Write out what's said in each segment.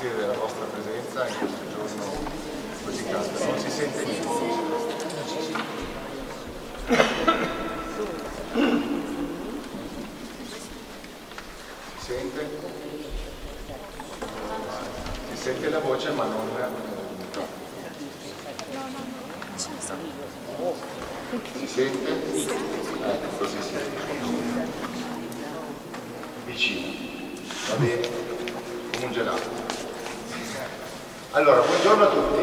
grazie della vostra presenza in questo giorno così caldo. Non si sente niente. sente? Si sente la voce ma non Si sente? Ecco, così si sente. Vicino. Va bene? Come un gelato. Allora, buongiorno a tutti.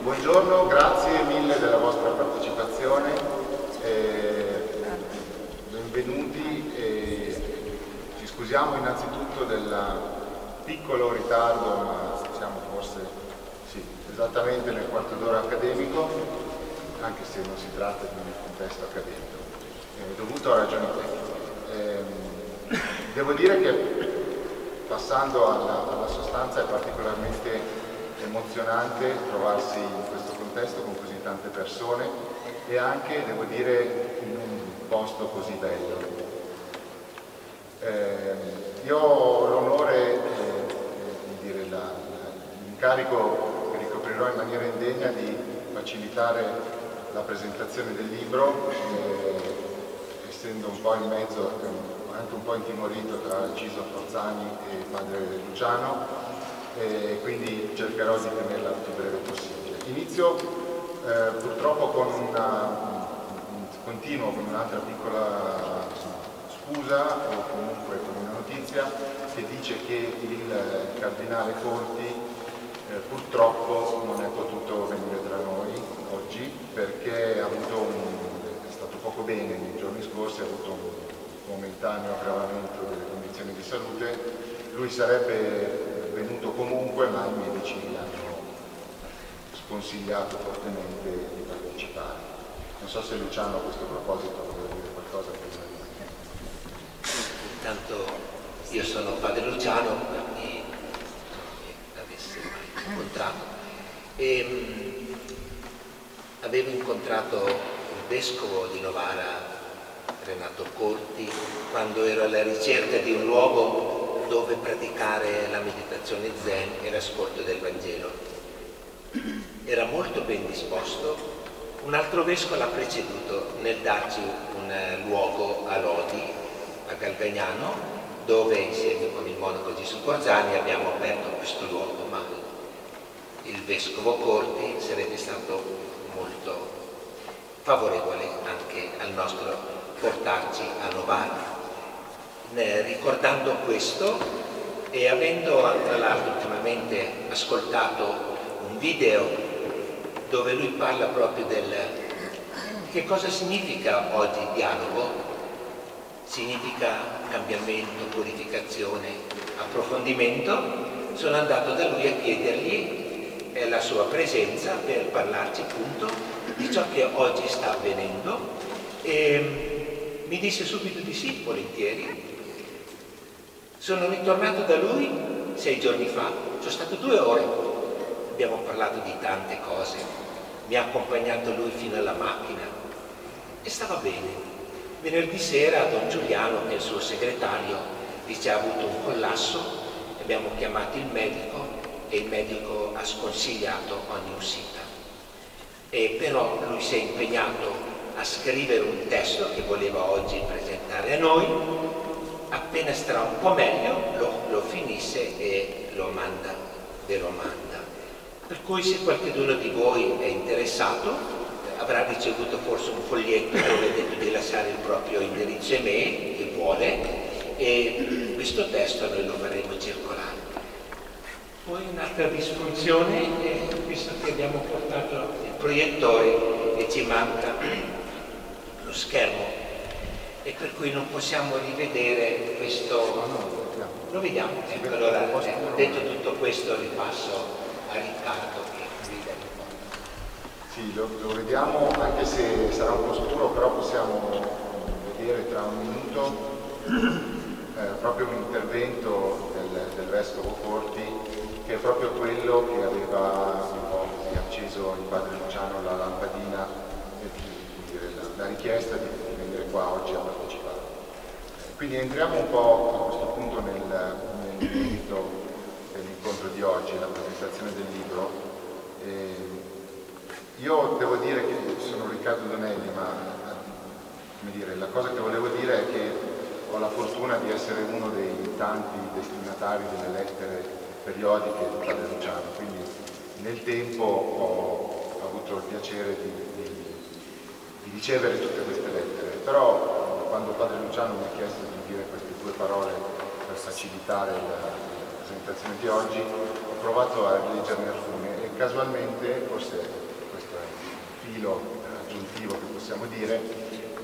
Buongiorno, grazie mille della vostra partecipazione. Eh, benvenuti. Eh, scusiamo innanzitutto del piccolo ritardo, ma siamo forse sì, esattamente nel quarto d'ora accademico, anche se non si tratta di un contesto accademico, eh, dovuto a ragioni tecniche. Eh, devo dire che passando alla, alla sostanza è particolarmente emozionante trovarsi in questo contesto con così tante persone e anche, devo dire, in un posto così bello. Eh, io ho l'onore, eh, l'incarico che ricoprirò in maniera indegna di facilitare la presentazione del libro, eh, essendo un po' in mezzo, anche un po' intimorito tra Ciso Forzani e padre Luciano, quindi cercherò di tenerla il più breve possibile. Inizio eh, purtroppo con una, continuo con un'altra piccola scusa o comunque con una notizia che dice che il cardinale Conti eh, purtroppo non è potuto venire tra noi oggi perché un, è stato poco bene nei giorni scorsi, ha avuto un momentaneo aggravamento delle condizioni di salute. Lui sarebbe venuto comunque ma i medici gli hanno sconsigliato fortemente di partecipare. Non so se Luciano a questo proposito vuole dire qualcosa prima di Intanto io sono padre Luciano, per chi l'avesse mai incontrato. E, mh, avevo incontrato il vescovo di Novara, Renato Corti, quando ero alla ricerca di un luogo dove praticare la meditazione zen e l'ascolto del Vangelo. Era molto ben disposto. Un altro vescovo l'ha preceduto nel darci un luogo a Lodi a Galgagnano dove insieme con il monaco Gesù Porzani abbiamo aperto questo luogo, ma il vescovo Corti sarebbe stato molto favorevole anche al nostro portarci a Novara. Ricordando questo e avendo tra l'altro ultimamente ascoltato un video dove lui parla proprio del che cosa significa oggi dialogo, significa cambiamento, purificazione, approfondimento, sono andato da lui a chiedergli la sua presenza per parlarci appunto di ciò che oggi sta avvenendo e mi disse subito di sì, volentieri. Sono ritornato da lui sei giorni fa, sono stato due ore, abbiamo parlato di tante cose, mi ha accompagnato lui fino alla macchina e stava bene. Venerdì sera Don Giuliano, che è il suo segretario, dice ha avuto un collasso, abbiamo chiamato il medico e il medico ha sconsigliato ogni uscita. E però lui si è impegnato a scrivere un testo che voleva oggi presentare a noi, appena starà un po' meglio lo, lo finisse e lo manda, ve lo manda. Per cui se qualcuno di voi è interessato avrà ricevuto forse un foglietto dove di lasciare il proprio indirizzo email, che vuole, e questo testo noi lo faremo circolare. Poi un'altra disfunzione è visto che abbiamo portato il proiettore e ci manca schermo e per cui non possiamo rivedere questo... Lo vediamo? Ecco, allora, eh, detto tutto questo ripasso a Riccardo. Sì, lo, lo, vediamo anche se sarà un po' scuro, però possiamo vedere tra un minuto eh, proprio un intervento del, del, Vescovo Corti che è proprio quello che aveva un po' acceso il padre Luciano la lampadina la, richiesta di, venire qua oggi a partecipare. Quindi entriamo un po' a questo punto nel, merito l'incontro di oggi, la presentazione del libro. E io devo dire che sono Riccardo Donelli, ma dire, la cosa che volevo dire è che ho la fortuna di essere uno dei tanti destinatari delle lettere periodiche di Padre Luciano, quindi nel tempo ho avuto il piacere di ricevere tutte queste lettere, però quando Padre Luciano mi ha chiesto di dire queste due parole per facilitare la, presentazione di oggi, ho provato a leggerne alcune e casualmente, forse questo è il filo aggiuntivo che possiamo dire,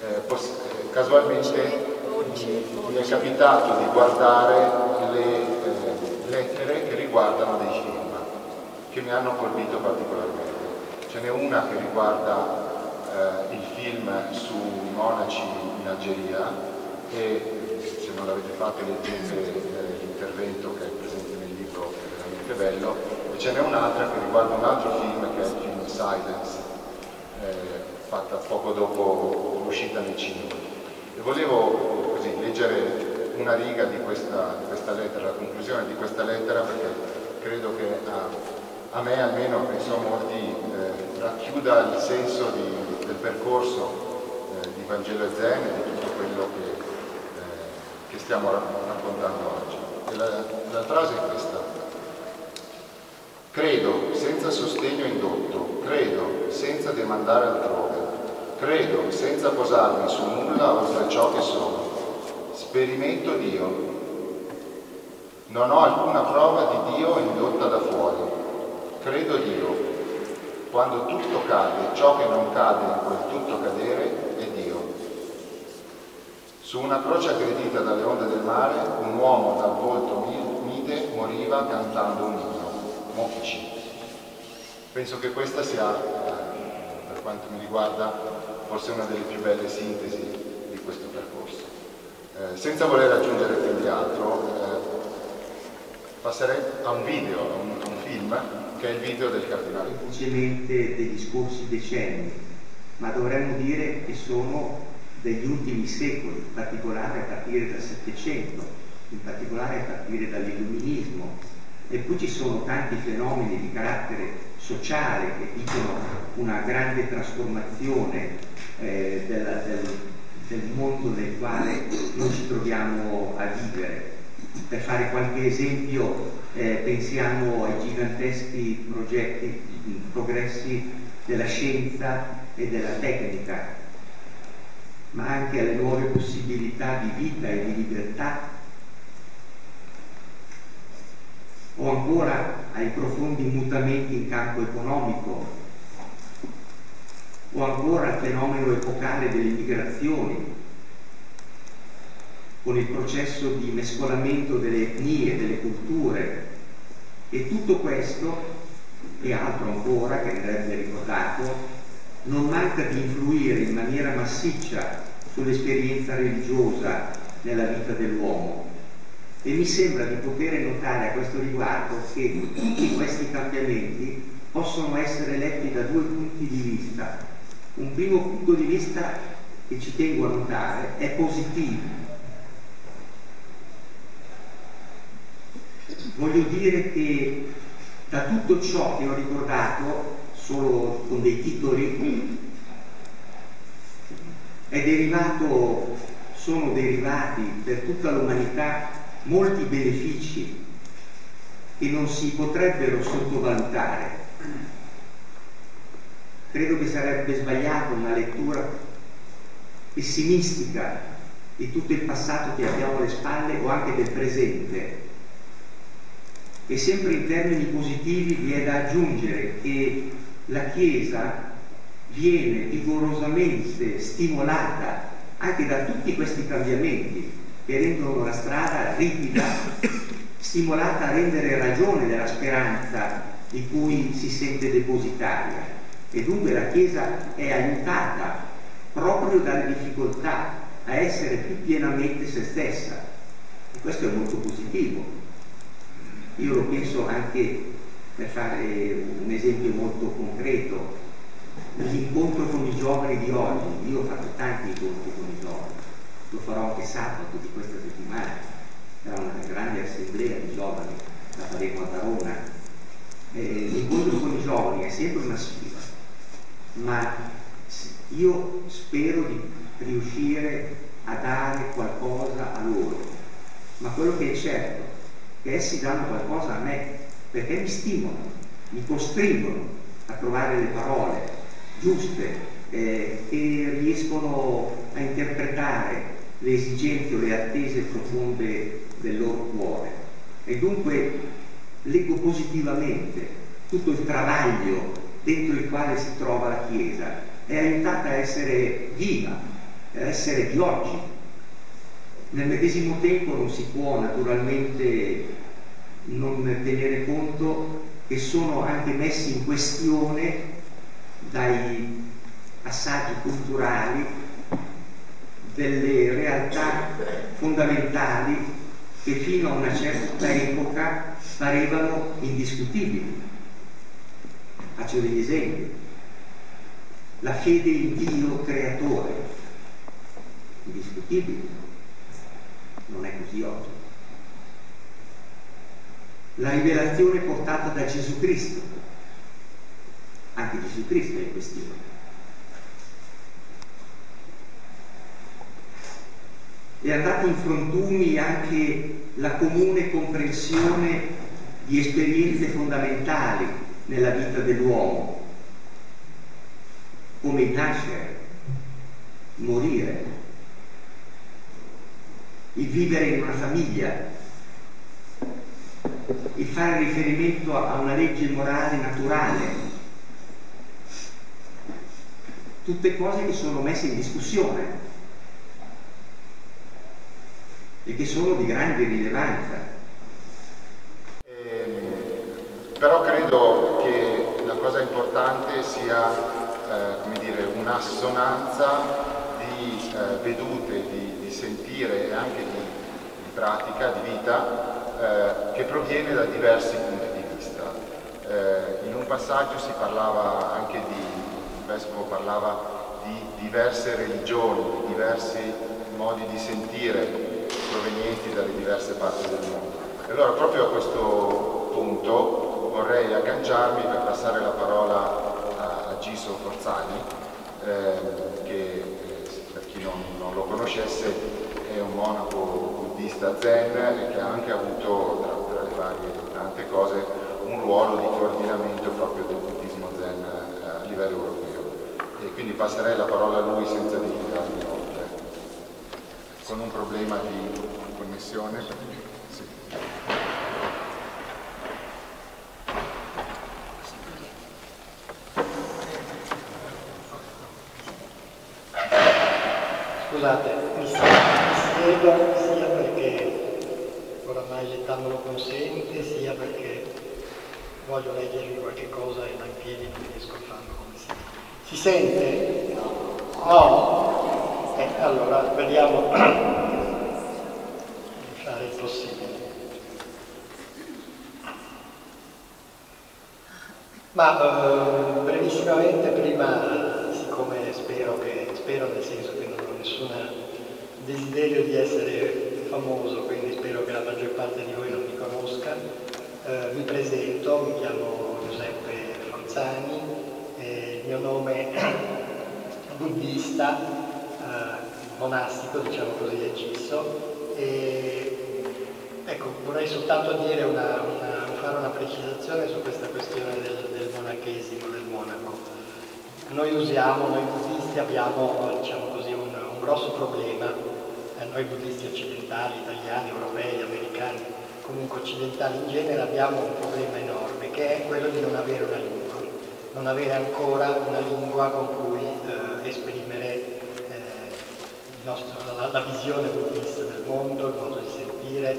eh, casualmente mi è capitato di guardare le eh, lettere che riguardano dei film che mi hanno colpito particolarmente. Ce n'è una che riguarda eh, il film sui monaci in Algeria e se non l'avete fatto leggete eh, l'intervento che è presente nel libro, che è veramente bello, e ce n'è un'altra che riguarda un altro film che è il film Silence, eh, fatta poco dopo l'uscita nei cinema. E volevo così leggere una riga di questa, di questa, lettera, la conclusione di questa lettera perché credo che a, a me almeno, penso a molti, eh, racchiuda il senso di, del percorso eh, di Vangelo e Zen e di tutto quello che, eh, che stiamo raccontando oggi. La, la frase è questa. Credo senza sostegno indotto, credo senza demandare altrove, credo senza posarmi su nulla oltre ciò che sono, sperimento Dio, non ho alcuna prova di Dio indotta da fuori, credo Dio, quando tutto cade, ciò che non cade in quel tutto cadere è Dio. Su una croce aggredita dalle onde del mare, un uomo dal volto mite moriva cantando un inno. Mofici. Penso che questa sia, per quanto mi riguarda, forse una delle più belle sintesi di questo percorso. Eh, senza voler aggiungere quindi altro, eh, passerei a un video, a un, a un, film, che è il video del cardinale. Semplicemente degli scorsi decenni, ma dovremmo dire che sono degli ultimi secoli, in particolare a partire dal Settecento, in particolare a partire dall'illuminismo, e poi ci sono tanti fenomeni di carattere sociale che dicono una grande trasformazione eh, della, del, del, mondo nel quale noi ci troviamo a vivere. Per fare qualche esempio eh, pensiamo ai giganteschi progetti, progressi della scienza e della tecnica, ma anche alle nuove possibilità di vita e di libertà o ancora ai profondi mutamenti in campo economico, o ancora al fenomeno epocale delle migrazioni, con il processo di mescolamento delle etnie, delle culture. E tutto questo, e altro ancora che andrebbe ricordato, non manca di influire in maniera massiccia sull'esperienza religiosa nella vita dell'uomo e mi sembra di poter notare a questo riguardo che tutti questi cambiamenti possono essere letti da due punti di vista. Un primo punto di vista che ci tengo a notare è positivo. Voglio dire che da tutto ciò che ho ricordato, solo con dei titoli, derivato, sono derivati per tutta l'umanità molti benefici che non si potrebbero sottovalutare. Credo che sarebbe sbagliata una lettura pessimistica di tutto il passato che abbiamo alle spalle o anche del presente. E sempre in termini positivi vi è da aggiungere che la Chiesa viene vigorosamente stimolata anche da tutti questi cambiamenti che rendono la strada ripida, stimolata a rendere ragione della speranza di cui si sente depositaria. E dunque la Chiesa è aiutata proprio dalle difficoltà a essere più pienamente se stessa. E questo è molto positivo. Io lo penso anche per fare un esempio molto concreto, l'incontro con i giovani di oggi. Io ho fatto tanti incontri con i giovani lo farò anche sabato di questa settimana, sarà una grande assemblea di giovani da Palermo a Verona. Eh, l'incontro con i giovani è sempre una sfida, ma io spero di riuscire a dare qualcosa a loro, ma quello che è certo che essi danno qualcosa a me, perché mi stimolano, mi costringono a trovare le parole giuste eh, e riescono a interpretare le esigenze o le attese profonde del loro cuore. E dunque leggo positivamente tutto il travaglio dentro il quale si trova la Chiesa, è aiutata a essere viva, a essere di oggi. Nel medesimo tempo non si può naturalmente non tenere conto che sono anche messi in questione dai passaggi culturali delle realtà fondamentali che fino a una certa epoca parevano indiscutibili. Faccio degli esempi. La fede in Dio creatore, indiscutibile, non è così oggi. La rivelazione portata da Gesù Cristo, anche Gesù Cristo è in questione. È andata in frontumi anche la comune comprensione di esperienze fondamentali nella vita dell'uomo, come il nascere, morire, il vivere in una famiglia, il fare riferimento a una legge morale naturale, tutte cose che sono messe in discussione. E che sono di grande rilevanza. Eh, però credo che la cosa importante sia eh, dire, un'assonanza di eh, vedute, di, di, sentire e anche di, di pratica, di vita, eh, che proviene da diversi punti di vista. Eh, in un passaggio si parlava anche di, il Vescovo parlava di diverse religioni, di diversi modi di sentire provenienti dalle diverse parti del mondo. E allora proprio a questo punto vorrei agganciarmi per passare la parola a, a Giso Forzani, eh, che per chi non, non, lo conoscesse è un monaco buddista zen che ha anche avuto, tra, tra le varie tante cose, un ruolo di coordinamento proprio del buddismo zen eh, a livello europeo. E quindi passerei la parola a lui senza dilungarmi oltre con un problema di connessione. Sì. Scusate, mi siedo sia perché oramai l'età me lo consente, sia perché voglio leggervi qualche cosa e da in piedi non riesco a farlo come si Si sente? No? Eh, allora, vediamo di fare il possibile. Ma eh, brevissimamente prima, siccome spero, che, spero nel senso che non ho nessun desiderio di essere famoso, quindi spero che la maggior parte di voi non mi conosca, eh, mi presento, mi chiamo Giuseppe Forzani, il mio nome è buddista monastico, diciamo così, è Gisso. E, ecco, vorrei soltanto dire una, una, fare una precisazione su questa questione del, del monachesimo, del monaco. Noi usiamo, noi buddisti abbiamo diciamo così, un, un grosso problema, eh, noi buddisti occidentali, italiani, europei, americani, comunque occidentali in genere abbiamo un problema enorme che è quello di non avere una lingua, non avere ancora una lingua con cui eh, esprimere nostro, la, la, visione buddista del mondo, il modo di sentire,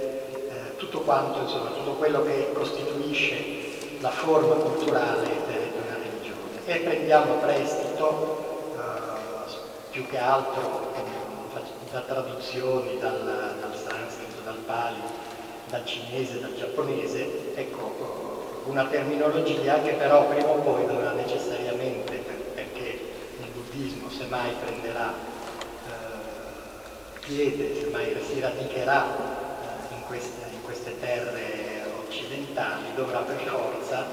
eh, tutto quanto, insomma, tutto quello che costituisce la forma culturale di una religione. E prendiamo prestito, eh, più che altro da traduzioni dal, dal sanscrito, dal pali, dal cinese, dal giapponese, ecco, una terminologia che però prima o poi dovrà necessariamente, perché il buddismo semmai prenderà piede, semmai si radicherà eh, in queste, in queste terre occidentali dovrà per forza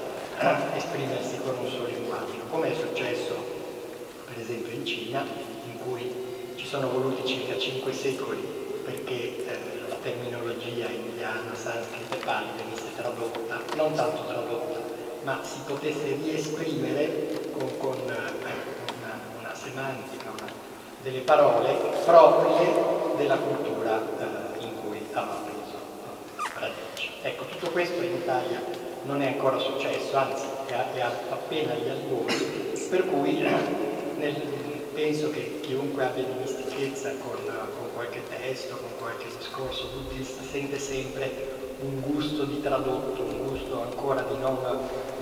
esprimersi con un solo linguaggio, come è successo per esempio in Cina, in cui ci sono voluti circa cinque secoli perché eh, terminologia indiana, sanscrita e pali venisse tradotta, non tanto tradotta, ma si potesse riesprimere con, con eh, una, una, semantica, una, delle parole proprie della cultura eh, in cui aveva preso radici. Ecco, tutto questo in Italia non è ancora successo, anzi è, è appena agli albori, per cui nel, penso che chiunque abbia dimestichezza con, con qualche testo, con qualche discorso buddista, sente sempre un gusto di tradotto, un gusto ancora di non,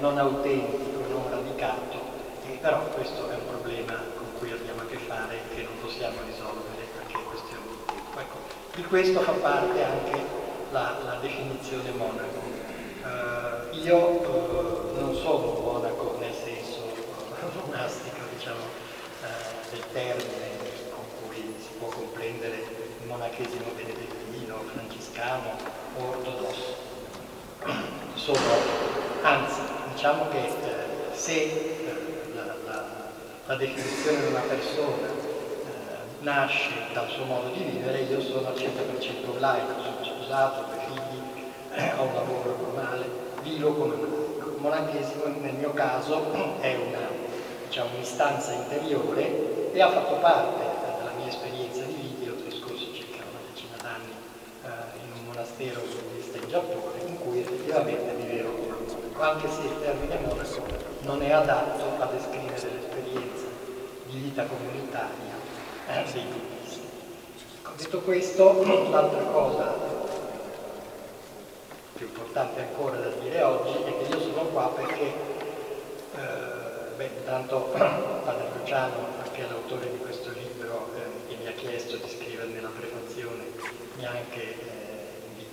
non autentico, non radicato, e però questo è un problema con cui abbiamo a che fare e che non possiamo risolvere perché è questione di tempo. Ecco, di questo fa parte anche la, la definizione monaco. Uh, io uh, non sono un monaco nel senso monastico, diciamo, uh, del termine può comprendere il monachesimo benedettino, francescano ortodosso. Sono, anzi, diciamo che eh, se eh, la, la, la, definizione di una persona eh, nasce dal suo modo di vivere, io sono al 100% laico, sono sposato, ho figli, eh, ho un lavoro normale, vivo come laico. Il monachesimo nel mio caso è una, diciamo, un'istanza interiore e ha fatto parte della mia esperienza di vita, ho trascorso circa una decina d'anni eh, un monastero buddista in Giappone in cui effettivamente vivevo come monaco, anche se il termine monaco non è adatto a descrivere l'esperienza di vita comunitaria eh, dei buddisti. Detto questo, l'altra cosa più importante ancora da dire oggi è che io sono qua perché, eh, beh, intanto Padre Luciano, che è l'autore di questo libro eh, e mi ha chiesto di scrivere nella prefazione, mi ha anche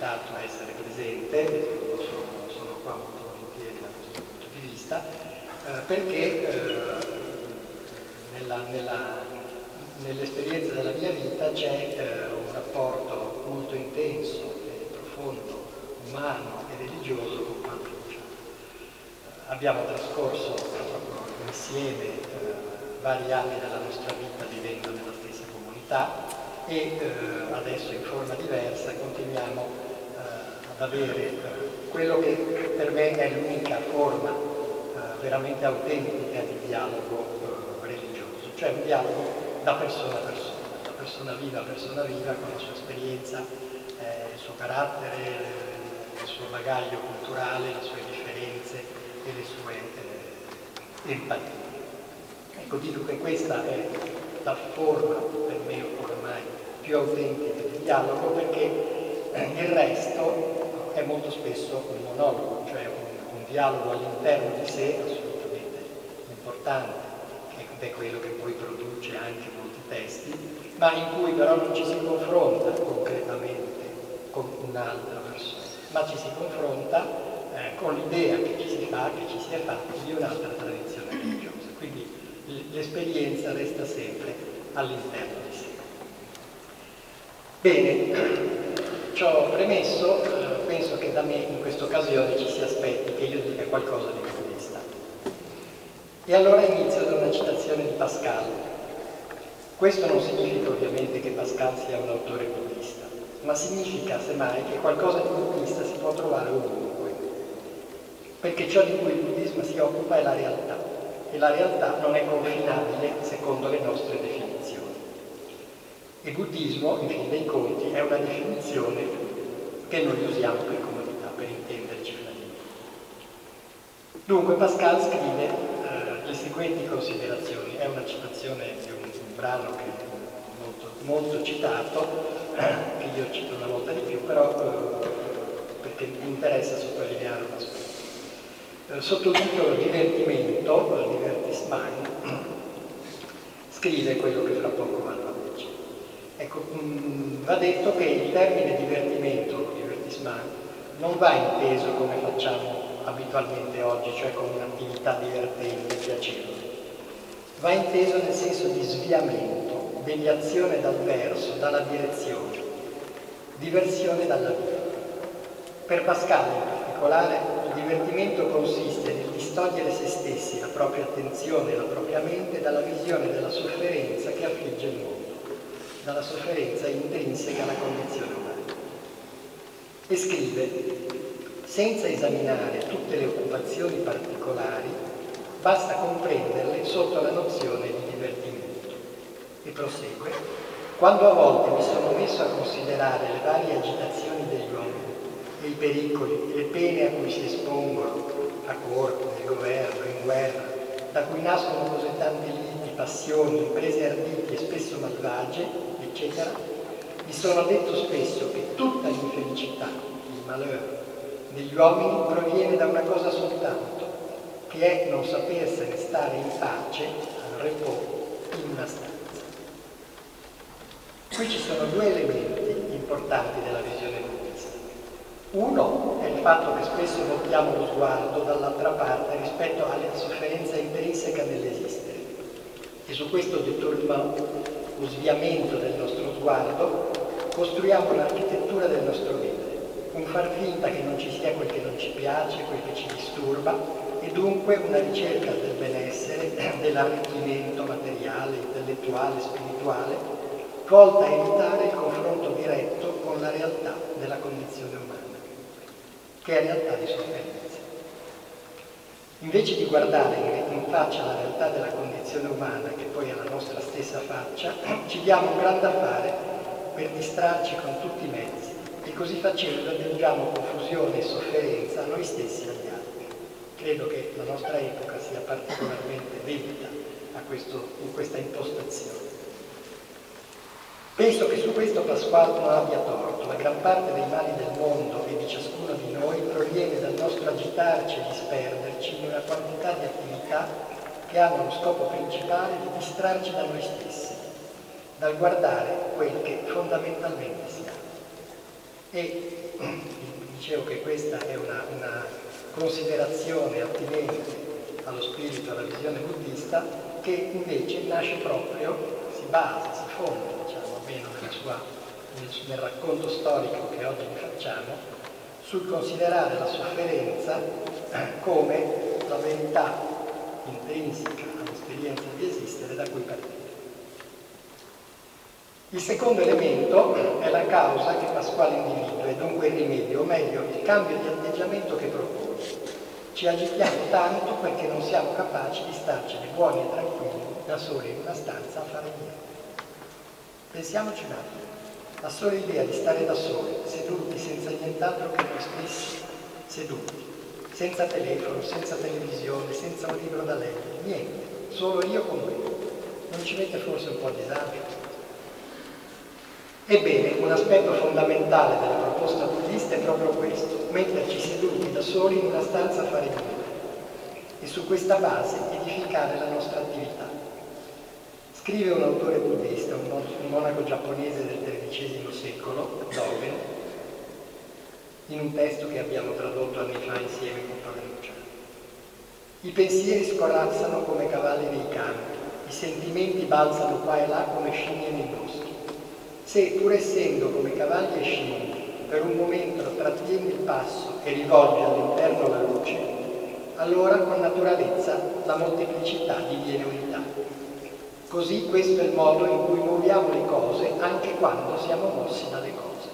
invitato a essere presente, sono, sono qua molto volentieri da questo punto di vista, eh, perché eh, nell'esperienza della mia vita c'è eh, un rapporto molto intenso e profondo, umano e religioso con Padre Luciano. Abbiamo trascorso insieme eh, vari anni della nostra vita vivendo nella stessa comunità, e eh, adesso in forma diversa continuiamo eh, ad avere eh, quello che per me è l'unica forma eh, veramente autentica di dialogo eh, religioso, cioè un dialogo da persona a persona, da persona viva a persona viva con la sua esperienza, il suo carattere, il suo bagaglio culturale, le sue differenze e le sue empatie. Ecco, dico che questa è la forma per me ormai più autentica di dialogo perché il resto è molto spesso un monologo, cioè un, un dialogo all'interno di sé assolutamente importante, che è quello che poi produce anche molti testi, ma in cui però non ci si confronta concretamente con un'altra persona, ma ci si confronta eh, con l'idea che ci si fa, che ci si è fatti di un'altra tradizione religiosa. Quindi l'esperienza resta sempre all'interno di sé. Bene, ciò premesso, penso che da me in questa occasione ci si aspetti che io dica qualcosa di buddista. E allora inizio da una citazione di Pascal. Questo non significa ovviamente che Pascal sia un autore buddista, ma significa semmai che qualcosa di buddista si può trovare ovunque, perché ciò di cui il buddismo si occupa è la realtà, e la realtà non è confinabile secondo le nostre definizioni. Il buddismo, in fin dei conti, è una definizione che noi usiamo per comodità, per intenderci. Dunque Pascal scrive eh, le seguenti considerazioni, è una citazione di un, un brano che è molto, molto citato, eh, che io cito una volta di più, però eh, perché mi interessa sottolineare un aspetto. Eh, sotto il titolo Divertimento, Divertisman, scrive quello che fra poco va Ecco, mh, mm, va detto che il termine divertimento, divertissement, non va inteso come facciamo abitualmente oggi, cioè come un'attività divertente, piacevole. Va inteso nel senso di sviamento, deviazione dal verso, dalla direzione, diversione dalla vita. Per Pascal in particolare, il divertimento consiste nel distogliere se stessi, la propria attenzione e la propria mente dalla visione della sofferenza che affligge il mondo, dalla sofferenza intrinseca alla condizione umana. E scrive, senza esaminare tutte le occupazioni particolari, basta comprenderle sotto la nozione di divertimento. E prosegue, quando a volte mi sono messo a considerare le varie agitazioni degli uomini e i pericoli le pene a cui si espongono, a corte, nel governo, in guerra, da cui nascono così tante liti, passioni, imprese arditi e spesso malvagie, eccetera, mi sono detto spesso che tutta l'infelicità, il malheur, degli uomini proviene da una cosa soltanto, che è non sapersene stare in pace, al repos, in una stanza. Qui ci sono due elementi importanti della visione buddista. Uno è il fatto che spesso voltiamo lo sguardo dall'altra parte rispetto alla sofferenza intrinseca nell'esistere. E su questo détournement, lo sviamento del nostro sguardo, costruiamo l'architettura del nostro vivere un far finta che non ci sia quel che non ci piace, quel che ci disturba e dunque una ricerca del benessere, dell'arricchimento materiale, intellettuale, spirituale, volta a evitare il confronto diretto con la realtà della condizione umana, che è realtà di sofferenza. Invece di guardare in faccia la realtà della condizione umana, che poi è la nostra stessa faccia, ci diamo un grande affare per distrarci con tutti i mezzi e così facendo aggiungiamo confusione e sofferenza a noi stessi e agli altri. Credo che la nostra epoca sia particolarmente debita in questa impostazione. Penso che su questo Pasquale non abbia torto. La gran parte dei mali del mondo e di ciascuno di noi proviene dal nostro agitarci e disperderci in una quantità di attività che hanno lo scopo principale di distrarci da noi stessi, dal guardare quel che fondamentalmente siamo. E dicevo che questa è una, una considerazione attinente allo spirito, alla visione buddista, che invece nasce proprio, si basa, si fonda, diciamo, almeno sua, nel, nel racconto storico che oggi ne facciamo, sul considerare la sofferenza come la verità intrinseca all'esperienza di esistere da cui partire. Il secondo elemento è la causa che Pasquale individua e dunque il rimedio, o meglio il cambio di atteggiamento che propone. Ci agitiamo tanto perché non siamo capaci di starcene buoni e tranquilli da soli in una stanza a fare niente. Pensiamoci un attimo, la sola idea di stare da soli, seduti senza nient'altro che noi stessi, seduti, senza telefono, senza televisione, senza un libro da leggere, niente, solo io con me. Non ci mette forse un po' a disagio? Ebbene, un aspetto fondamentale della proposta buddista è proprio questo, metterci seduti da soli in una stanza a fare niente e su questa base edificare la nostra attività. Scrive un autore buddista, un, monaco giapponese del XIII secolo, Dogen, in un testo che abbiamo tradotto anni fa insieme con Padre Luciano. I pensieri scorazzano come cavalli nei campi, i sentimenti balzano qua e là come scimmie nei boschi se, pur essendo come cavalli e scimmie, per un momento trattieni il passo e rivolgi all'interno la luce, allora con naturalezza la molteplicità diviene unità. Così questo è il modo in cui muoviamo le cose anche quando siamo mossi dalle cose.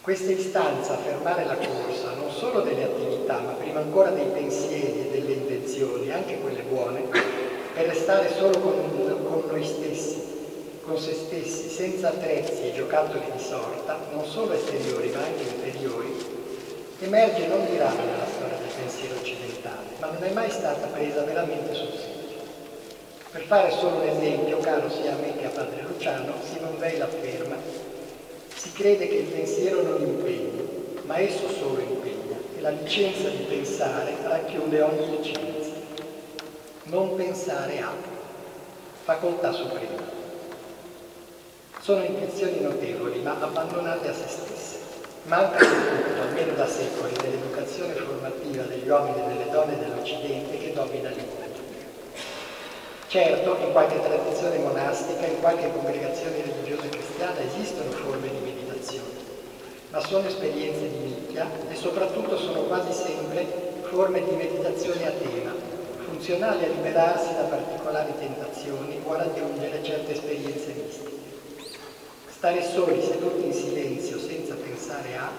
Questa istanza a fermare la corsa non solo delle attività, ma prima ancora dei pensieri e delle intenzioni, anche quelle buone, per restare solo con, con noi stessi con se stessi, senza attrezzi e giocattoli di sorta, non solo esteriori ma anche interiori, emerge non di rado nella storia del pensiero occidentale, ma non è mai stata presa veramente sul serio. Per fare solo un esempio, caro sia a me che a padre Luciano, Simon Weil afferma si crede che il pensiero non impegni, ma esso solo impegna e la licenza di pensare racchiude ogni licenza. Non pensare a facoltà suprema. Sono intuizioni notevoli, ma abbandonate a se stesse. Manca tutto, almeno da secoli, dell'educazione formativa degli uomini e delle donne dell'Occidente che domina l'Italia. Certo, in qualche tradizione monastica, in qualche congregazione religiosa cristiana esistono forme di meditazione, ma sono esperienze di nicchia e soprattutto sono quasi sempre forme di meditazione a tema, funzionali a liberarsi da particolari tentazioni o a raggiungere certe esperienze mistiche. Stare soli, seduti in silenzio, senza pensare a,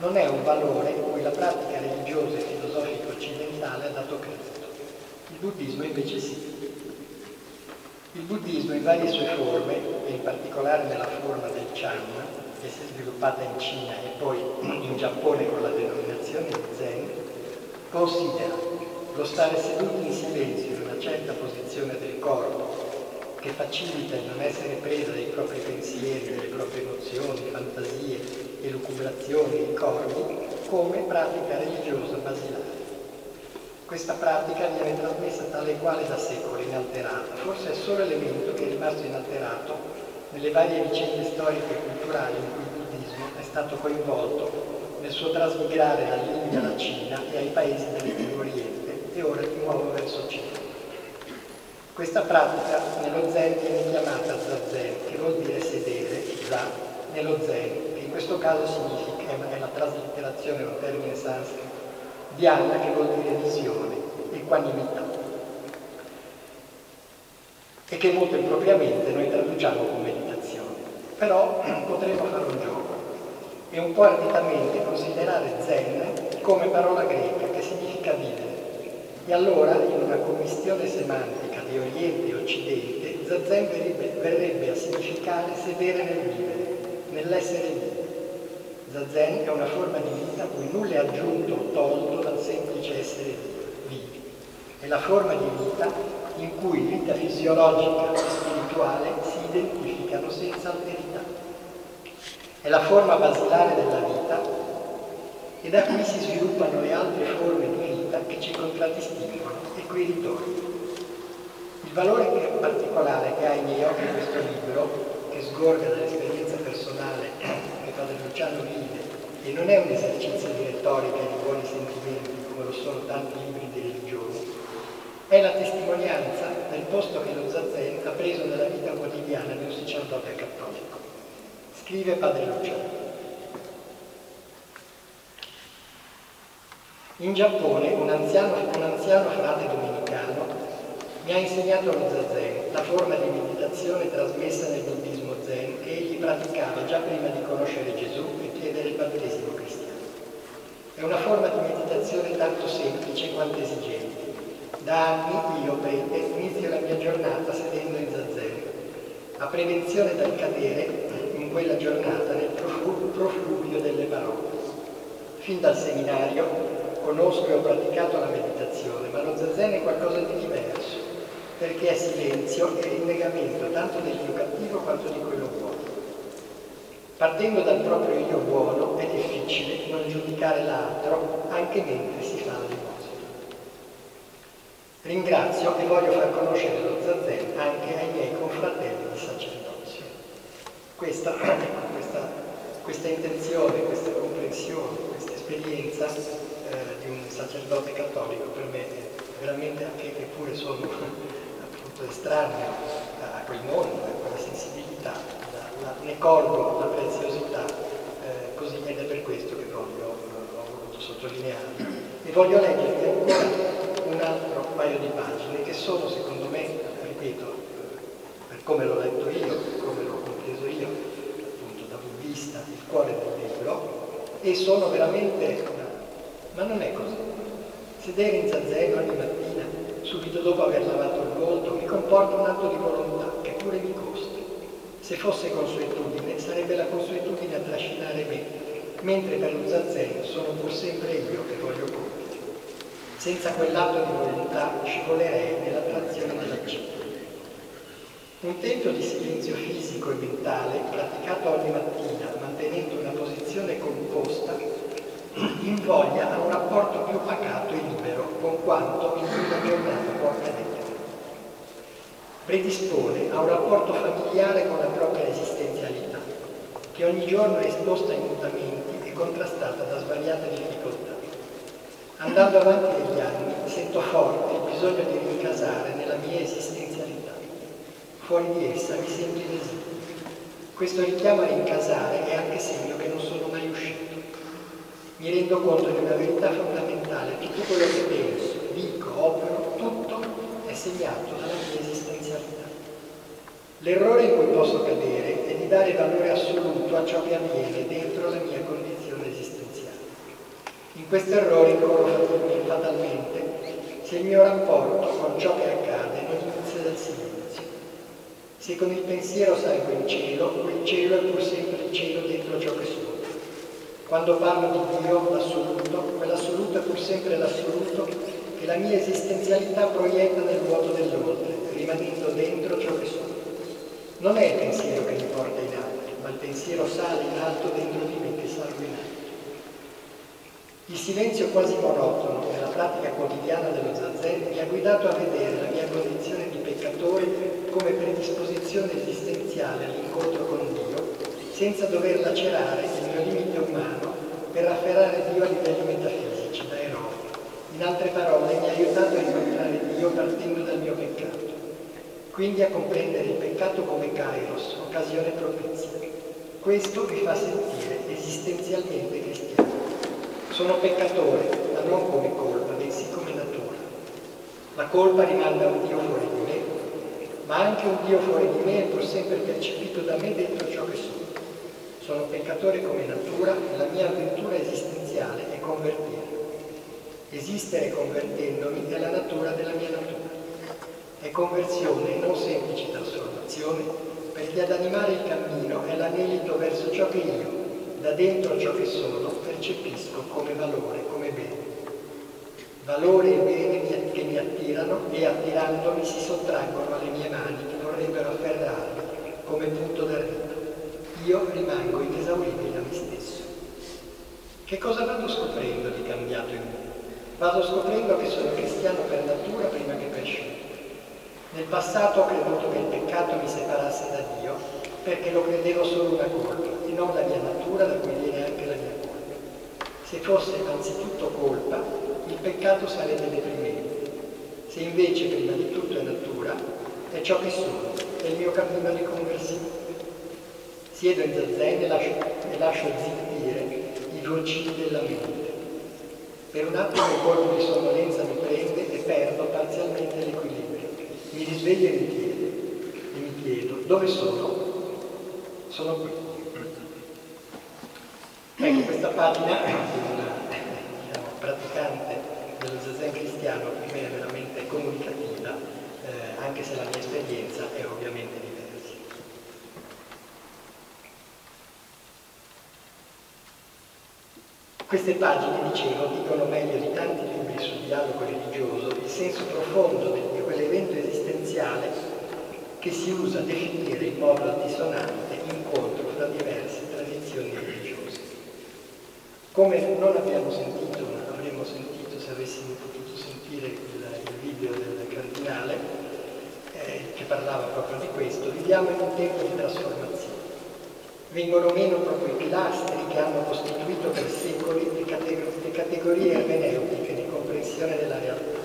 non è un valore cui la pratica religiosa e filosofica occidentale ha dato credito. Il buddismo invece sì. Il buddismo in varie sue forme, e in particolare nella forma del Chan, che si è sviluppata in Cina e poi in Giappone con la denominazione Zen, considera lo stare seduti in silenzio in una certa posizione del corpo che facilita il non essere presa dei propri pensieri, delle proprie emozioni, fantasie, elucubrazioni, ricordi, come pratica religiosa basilare. Questa pratica viene trasmessa tale quale da secoli, inalterata. Forse è solo elemento che è rimasto inalterato nelle varie vicende storiche e culturali in cui il buddismo è stato coinvolto nel suo trasmigrare dall'India alla Cina e ai paesi dell'Estremo Oriente e ora di nuovo verso Occidente. Questa pratica nello Zen viene chiamata Zazen, che vuol dire sedere, Za, nello Zen, che in questo caso significa, è la traslitterazione un termine sanscrito, Dhyana, che vuol dire visione, equanimità e che molto impropriamente noi traduciamo con meditazione. Però potremmo fare un gioco e un po' arditamente considerare Zen come parola greca che significa vivere. E allora, in una commistione semantica di Oriente e Occidente, Zazen verrebbe, a significare sedere nel vivere, nell'essere vivo. Zazen è una forma di vita cui nulla è aggiunto o tolto dal semplice essere vivi. È la forma di vita in cui vita fisiologica e spirituale si identificano senza alterità. È la forma basilare della vita e da qui si sviluppano le altre forme di vita che ci contraddistinguono e qui ritorno. Il valore particolare che ha ai miei occhi questo libro, che sgorga dall'esperienza personale che Padre Luciano vive, e non è un esercizio di retorica e di buoni sentimenti come lo sono tanti libri di religione, è la testimonianza del posto che lo Zazen ha preso nella vita quotidiana di un sacerdote cattolico. Scrive Padre Luciano. In Giappone un anziano, un anziano frate domenicano mi ha insegnato lo zazen, la forma di meditazione trasmessa nel buddismo zen che egli praticava già prima di conoscere Gesù e chiedere il battesimo cristiano. È una forma di meditazione tanto semplice quanto esigente da anni io, inizio la mia giornata sedendo in zazen, a prevenzione dal cadere in quella giornata nel profluvio delle parole. Fin dal seminario conosco e ho praticato la meditazione, ma lo zazen è qualcosa di diverso, perché è silenzio e rinnegamento tanto dell'io cattivo quanto di quello buono. Partendo dal proprio io buono è difficile non giudicare l'altro anche mentre si fa le Ringrazio e voglio far conoscere lo Zazen anche ai miei confratelli di sacerdozio. Questa, ecco, questa, questa intenzione, questa comprensione, questa esperienza eh, di un sacerdote cattolico per me è veramente anche che pure sono appunto estraneo a quel mondo, a quella sensibilità, la, la, ne colgo la preziosità eh, così ed è per questo che voglio, ho voluto sottolinearlo. E voglio leggervi ancora un altro paio di pagine che sono secondo me, ripeto, per come l'ho letto io, per come l'ho compreso io, appunto da buddista, il cuore del libro, e sono veramente, ma non è così. Sedere in zazen ogni mattina, subito dopo aver lavato il volto, mi comporta un atto di volontà che pure mi costa. Se fosse consuetudine, sarebbe la consuetudine a trascinare me, mentre per lo zazen sono pur sempre io che voglio compiere. Senza quell'atto di volontà scivolerei nell'attrazione della città. Un tempo di silenzio fisico e mentale, praticato ogni mattina mantenendo una posizione composta, invoglia a un rapporto più pacato e libero con quanto in una giornata può accadere. Predispone a un rapporto familiare con la propria esistenzialità, che ogni giorno è esposta ai mutamenti e contrastata da svariate difficoltà. Andando avanti negli anni, sento forte il bisogno di rincasare nella mia esistenzialità. Fuori di essa mi sento inesibile. Questo richiamo a rincasare è anche segno che non sono mai uscito. Mi rendo conto di una verità fondamentale, tutto quello che penso, opero, tutto è segnato dalla mia esistenzialità. L'errore in cui posso cadere è di dare valore assoluto a ciò che avviene dentro la mia condizione esistenziale. In questo errore incorro fatalmente se il mio rapporto con ciò che accade non inizia dal silenzio. Se con il pensiero salgo in cielo, quel cielo è pur sempre il cielo dentro ciò che sono. Quando parlo di Dio, l'assoluto, quell'assoluto è pur sempre l'assoluto che la mia esistenzialità proietta nel vuoto dell'oltre, rimanendo dentro ciò che sono. Non è il pensiero che mi porta in alto, ma il pensiero sale in alto dentro di me che salgo in alto. Il silenzio quasi monotono nella pratica quotidiana dello zazen mi ha guidato a vedere la mia condizione di peccatore come predisposizione esistenziale all'incontro con Dio, senza dover lacerare il mio limite umano per afferrare Dio a da eroe. In altre parole, mi ha aiutato a incontrare Dio partendo dal mio peccato quindi a comprendere il peccato come kairos, occasione propizia. Questo mi fa sentire esistenzialmente cristiano. Sono peccatore, ma non come colpa, bensì come natura. La colpa rimanda a un Dio fuori di me, ma anche un Dio fuori di me è pur sempre percepito da me dentro ciò che sono. Sono peccatore come natura e la mia avventura esistenziale è convertire. Esistere convertendomi è la natura della mia natura. È conversione non semplice trasformazione, perché ad animare il cammino è l'anelito verso ciò che io, da dentro ciò che sono, percepisco come valore, come bene. Valore e bene che mi attirano e attirandomi si sottraggono alle mie mani che vorrebbero afferrarmi come punto d'arrivo. Io rimango inesauribile a me stesso. Che cosa vado scoprendo di cambiato in me? Vado scoprendo che sono cristiano per natura prima che per scelta nel passato ho creduto che il peccato mi separasse da Dio perché lo credevo solo una colpa e non la mia natura da cui viene anche la mia colpa. Se fosse anzitutto colpa, il peccato sarebbe deprimente. Se invece prima di tutto è natura, è ciò che sono, è il mio cammino di conversione. Siedo in zazen e lascio, lascio zittire i vocini della mente. Per un attimo il colpo di sonnolenza mi prende e perdo parzialmente l'equilibrio mi risveglio e mi chiedo, e mi chiedo dove sono? Sono qui. Ecco, questa pagina di una diciamo, praticante dello zazen cristiano per me è veramente comunicativa, eh, anche se la mia esperienza è ovviamente diversa. Queste pagine, dicevo, dicono meglio di tanti libri sul dialogo religioso il senso profondo di quell'evento esistenziale che si usa a definire in modo altisonante l'incontro fra diverse tradizioni religiose. Come non abbiamo sentito, ma avremmo sentito se avessimo potuto sentire il, il video del cardinale eh, che parlava proprio di questo, viviamo in un tempo di trasformazione vengono meno proprio i pilastri che hanno costituito per secoli le, categor le categorie ermeneutiche di comprensione della realtà.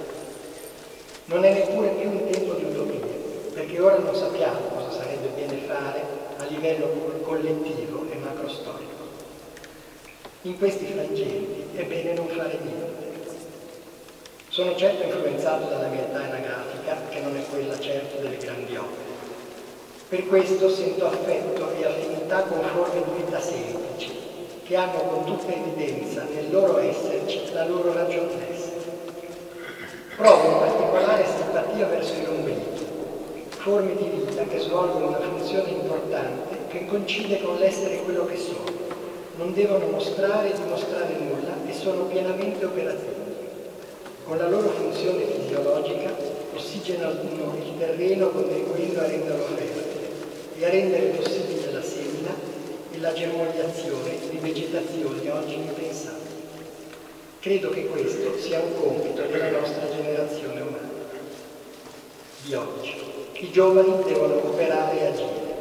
Non è neppure più un tempo di utopia, perché ora non sappiamo cosa sarebbe bene fare a livello collettivo e macrostorico. In questi frangenti è bene non fare niente. Sono certo influenzato dalla mia età anagrafica, che non è quella certo delle grandi opere per questo sento affetto e affinità con forme di vita semplici, che hanno con tutta evidenza nel loro esserci la loro ragione d'essere. Provo in particolare simpatia verso i rombelli, forme di vita che svolgono una funzione importante che coincide con l'essere quello che sono. Non devono mostrare e dimostrare nulla e sono pienamente operativi. Con la loro funzione fisiologica ossigenano il terreno contribuendo a renderlo fertile e a rendere possibile semina e la germogliazione di vegetazioni oggi impensabili. Credo che questo sia un compito della nostra generazione umana, di oggi. I giovani devono operare e agire,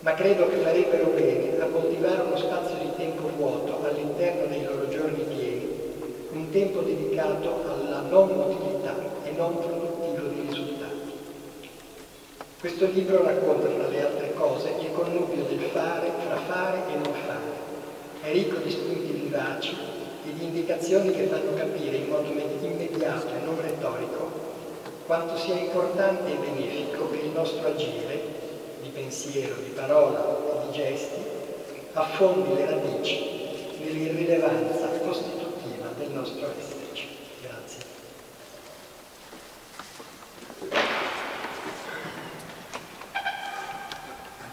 ma credo che farebbero bene a coltivare uno spazio di tempo vuoto all'interno dei loro giorni pieni, un tempo dedicato alla non utilità e non risultati. Questo libro racconta, tra le altre cose, il connubio del fare fra fare e non fare. È ricco di spunti vivaci e di indicazioni che fanno capire in modo immediato e non retorico quanto sia importante e benefico che il nostro agire, di pensiero, di parola e di gesti, affondi le radici nell'irrilevanza costitutiva del nostro esserci. Grazie.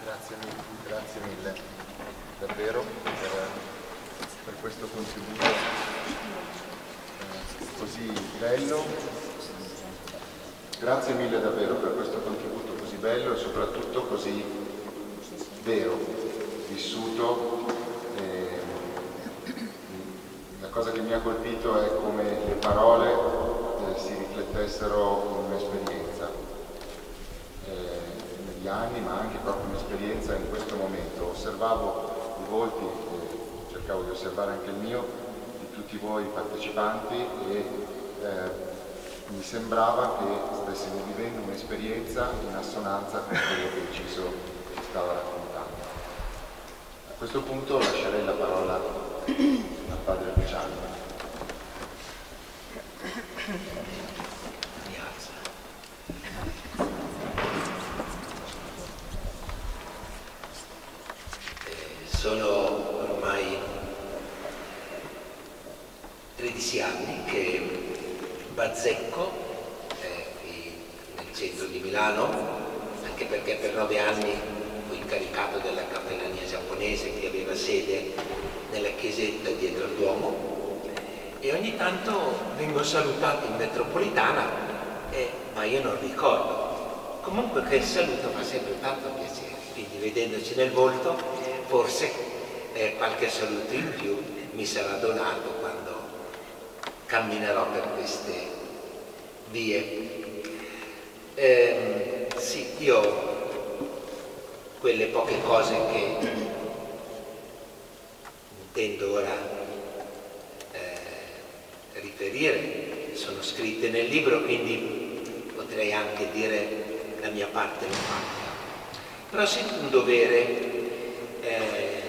Grazie mille, grazie mille davvero per, per questo contributo eh, così bello Grazie mille davvero per questo contributo così bello e soprattutto così vero, vissuto. E la cosa che mi ha colpito è come le parole eh, si riflettessero in un'esperienza eh, negli anni, ma anche proprio un'esperienza in questo momento. Osservavo i volti, eh, cercavo di osservare anche il mio, di tutti voi partecipanti e eh, mi sembrava che stessimo vivendo un'esperienza in assonanza con quello che Ciso ci stava raccontando. A questo punto lascerei la parola al padre Luciano. Sono ormai 13 anni che Bazzecco, eh, qui nel centro di Milano, anche perché per nove anni fu incaricato della cappellania giapponese che aveva sede nella chiesetta dietro al Duomo e ogni tanto vengo salutato in metropolitana, eh, ma io non ricordo. Che il saluto fa sempre tanto piacere, quindi vedendoci nel volto forse eh, qualche saluto in più mi sarà donato quando camminerò per queste vie. Eh, sì, io quelle poche cose che intendo ora eh, riferire sono scritte nel libro, quindi potrei anche dire la mia parte l'ho fatta. Però sento un dovere eh,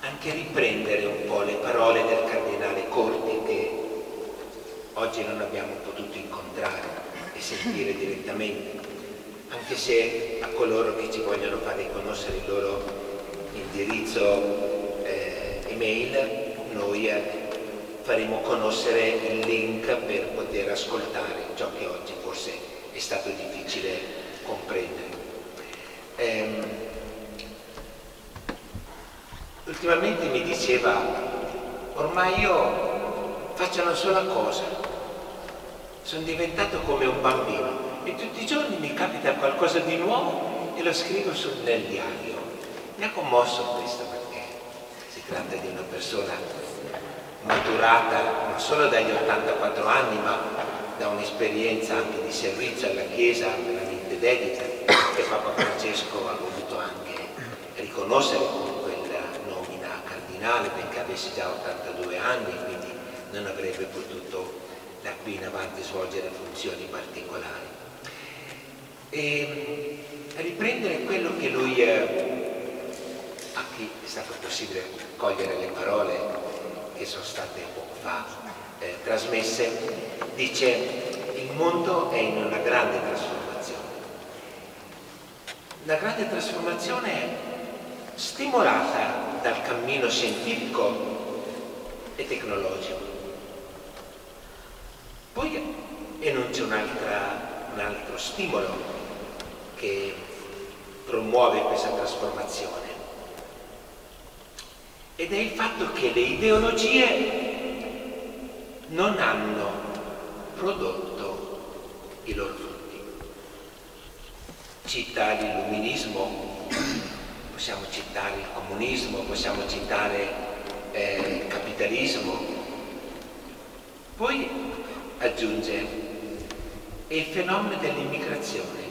anche riprendere un po' le parole del cardinale Corti che oggi non abbiamo potuto incontrare e sentire direttamente, anche se a coloro che ci vogliono fare conoscere il loro indirizzo eh, email, noi eh, faremo conoscere il link per poter ascoltare ciò che oggi forse è stato difficile comprendere. Eh, ultimamente mi diceva, ormai io faccio una sola cosa, sono diventato come un bambino e tutti i giorni mi capita qualcosa di nuovo e lo scrivo sul, nel diario. Mi ha commosso questo perché si tratta di una persona maturata non solo dagli 84 anni ma da un'esperienza anche di servizio alla Chiesa veramente dedita che Papa Francesco ha voluto anche riconoscere cardinale benché avesse già 82 anni, quindi non avrebbe potuto da qui in avanti svolgere funzioni particolari. E riprendere quello che lui, eh, a chi è stato possibile cogliere le parole che sono state poco fa eh, trasmesse, dice il mondo è in una grande trasformazione. La grande trasformazione stimolata dal cammino scientifico e tecnologico. Poi enuncia un, un altro stimolo che promuove questa trasformazione ed è il fatto che le ideologie non hanno prodotto i loro frutti. Cita l'illuminismo possiamo citare il comunismo, possiamo citare eh, il capitalismo. Poi aggiunge il fenomeno dell'immigrazione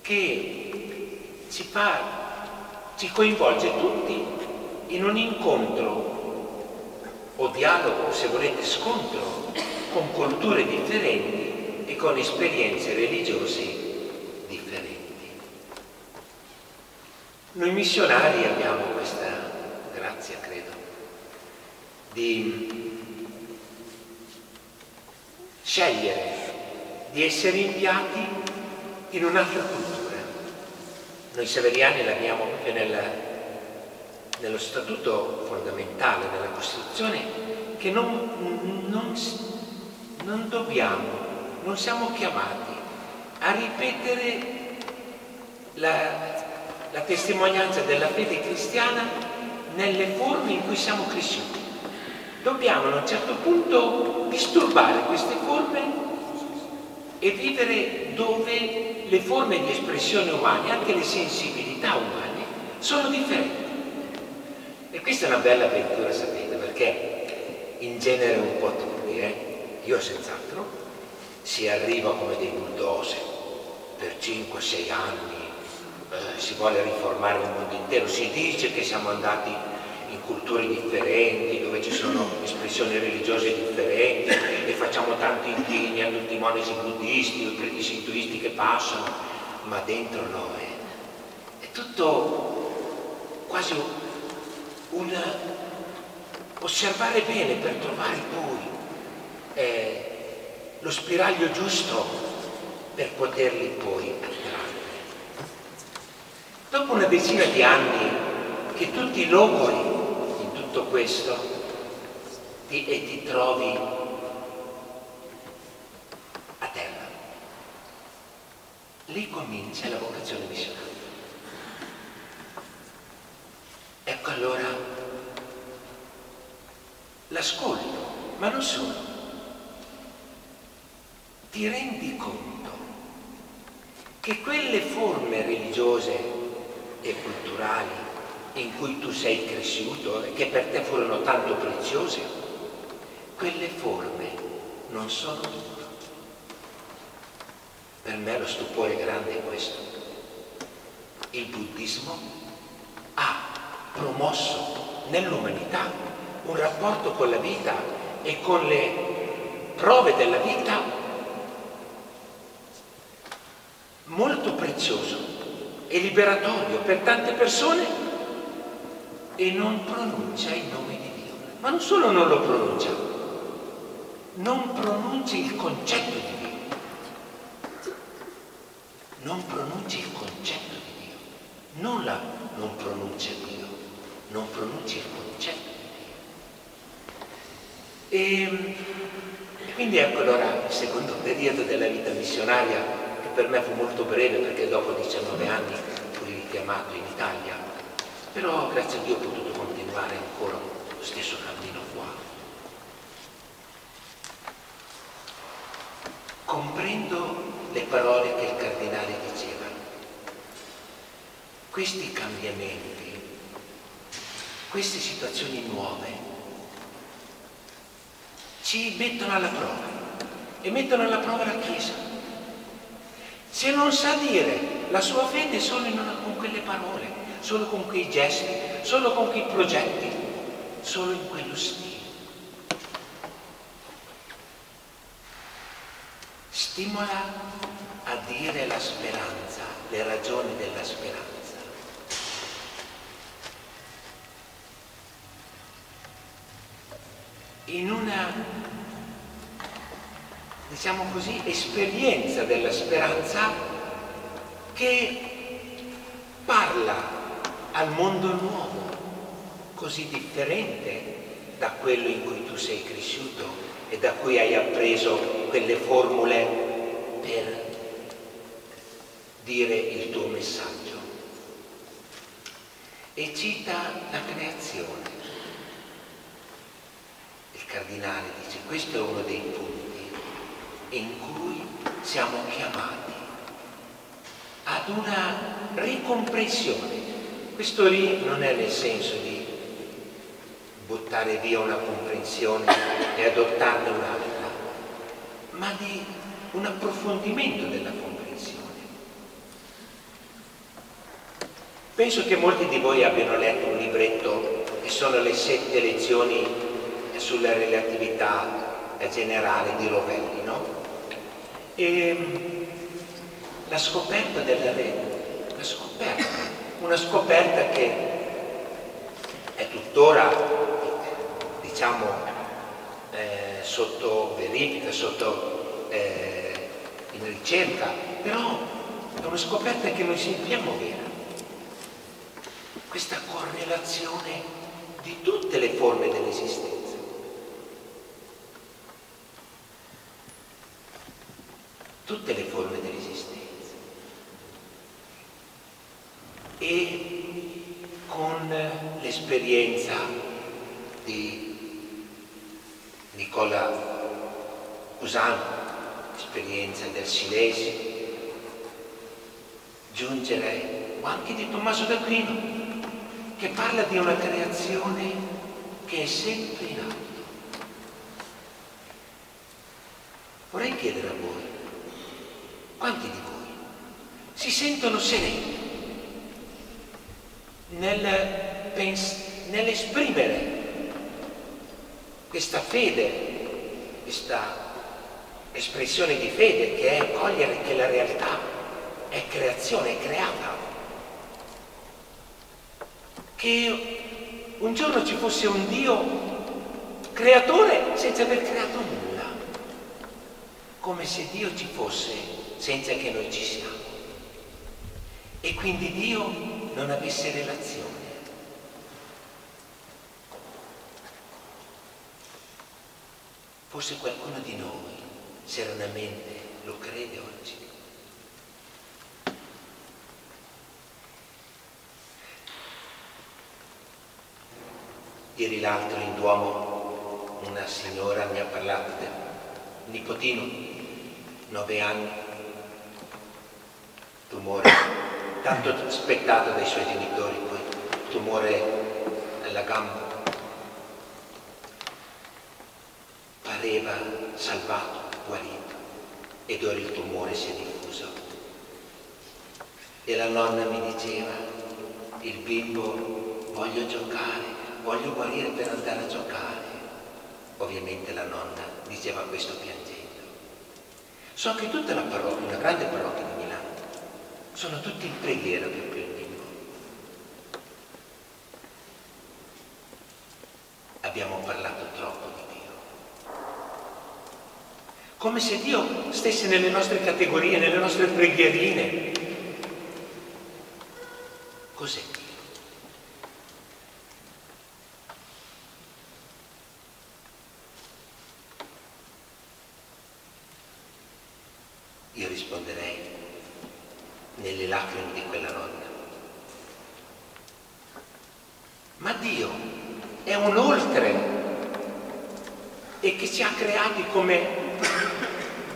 che ci, fa, ci coinvolge tutti in un incontro o dialogo, se volete scontro, con culture differenti e con esperienze religiose differenti. Noi missionari abbiamo questa grazia, credo, di scegliere di essere inviati in un'altra cultura. Noi severiani l'abbiamo proprio nel, nello statuto fondamentale, nella Costituzione, che non, non, non dobbiamo, non siamo chiamati a ripetere la, la testimonianza della fede cristiana nelle forme in cui siamo cresciuti. Dobbiamo a un certo punto disturbare queste forme e vivere dove le forme di espressione umane, anche le sensibilità umane, sono differenti. E questa è una bella avventura, sapete, perché in genere un po' tutti, eh? io senz'altro, si arriva come dei bulldozer per 5-6 anni, eh, si vuole riformare il mondo intero, si dice che siamo andati in culture differenti, dove ci sono espressioni religiose differenti e facciamo tanti inchini a tutti i monesi buddisti o sintoisti che passano, ma dentro noi è tutto quasi un osservare bene per trovare poi eh, lo spiraglio giusto per poterli poi attrarre. Dopo una decina di anni che tutti logori tutto questo ti, e ti trovi a terra. Lì comincia la vocazione missionaria. Ecco allora l'ascolto, ma non solo. Ti rendi conto che quelle forme religiose e culturali in cui tu sei cresciuto e che per te furono tanto preziose, quelle forme non sono tutto. Per me lo stupore grande è questo. Il buddismo ha promosso nell'umanità un rapporto con la vita e con le prove della vita molto prezioso e liberatorio per tante persone e non pronuncia il nome di Dio. Ma non solo non lo pronuncia, non pronuncia il concetto di Dio. Non pronuncia il concetto di Dio. Non, la, non pronuncia Dio, non pronuncia il concetto. E, e quindi ecco allora il secondo periodo della vita missionaria, che per me fu molto breve perché dopo 19 anni fui richiamato in Italia però grazie a Dio ho potuto continuare ancora lo stesso cammino qua. Comprendo le parole che il cardinale diceva. Questi cambiamenti, queste situazioni nuove ci mettono alla prova e mettono alla prova la Chiesa. Se non sa dire la sua fede solo una, con quelle parole, solo con quei gesti, solo con quei progetti, solo in quello stile. Stimola a dire la speranza, le ragioni della speranza. In una, diciamo così, esperienza della speranza che parla al mondo nuovo, così differente da quello in cui tu sei cresciuto e da cui hai appreso quelle formule per dire il tuo messaggio. E cita la creazione. Cardinale dice, questo è uno dei punti in cui siamo chiamati ad una ricomprensione questo lì non è nel senso di buttare via una comprensione e adottarne un'altra, ma di un approfondimento della comprensione. Penso che molti di voi abbiano letto un libretto che sono le sette lezioni sulla relatività generale di Rovelli, no? E la scoperta della rete, la scoperta, una scoperta che è tuttora, diciamo, eh, sotto verifica, sotto eh, in ricerca, però è una scoperta che noi sentiamo vera. Questa correlazione di tutte le forme dell'esistenza. Tutte le forme dell'esistenza. E con l'esperienza di Nicola Usano, l'esperienza del Silesio, giungere, o anche di Tommaso d'Aquino, che parla di una creazione che è sempre in atto. Vorrei chiedere a voi, quanti di voi si sentono sereni nel nell'esprimere questa fede, questa espressione di fede che è cogliere che la realtà è creazione, è creata. Che un giorno ci fosse un Dio creatore senza aver creato nulla, come se Dio ci fosse senza che noi ci siamo. E quindi Dio non avesse relazione. Forse qualcuno di noi serenamente lo crede oggi. Ieri l'altro in Duomo una signora mi ha parlato del nipotino, nove anni, tumore, tanto aspettato dai suoi genitori, poi tumore alla gamba. Pareva salvato, guarito, ed ora il tumore si è diffuso. E la nonna mi diceva, il bimbo voglio giocare, voglio guarire per andare a giocare. Ovviamente la nonna diceva questo piangendo. So che tutta la parrocchia, una grande parrocchia di Milano, sono tutti in preghiera per quel bimbo. Abbiamo parlato troppo di Dio. Come se Dio stesse nelle nostre categorie, nelle nostre preghierine. Cos'è Dio? Io risponderei nelle lacrime di quella nonna. Ma Dio è un oltre e che ci ha creati come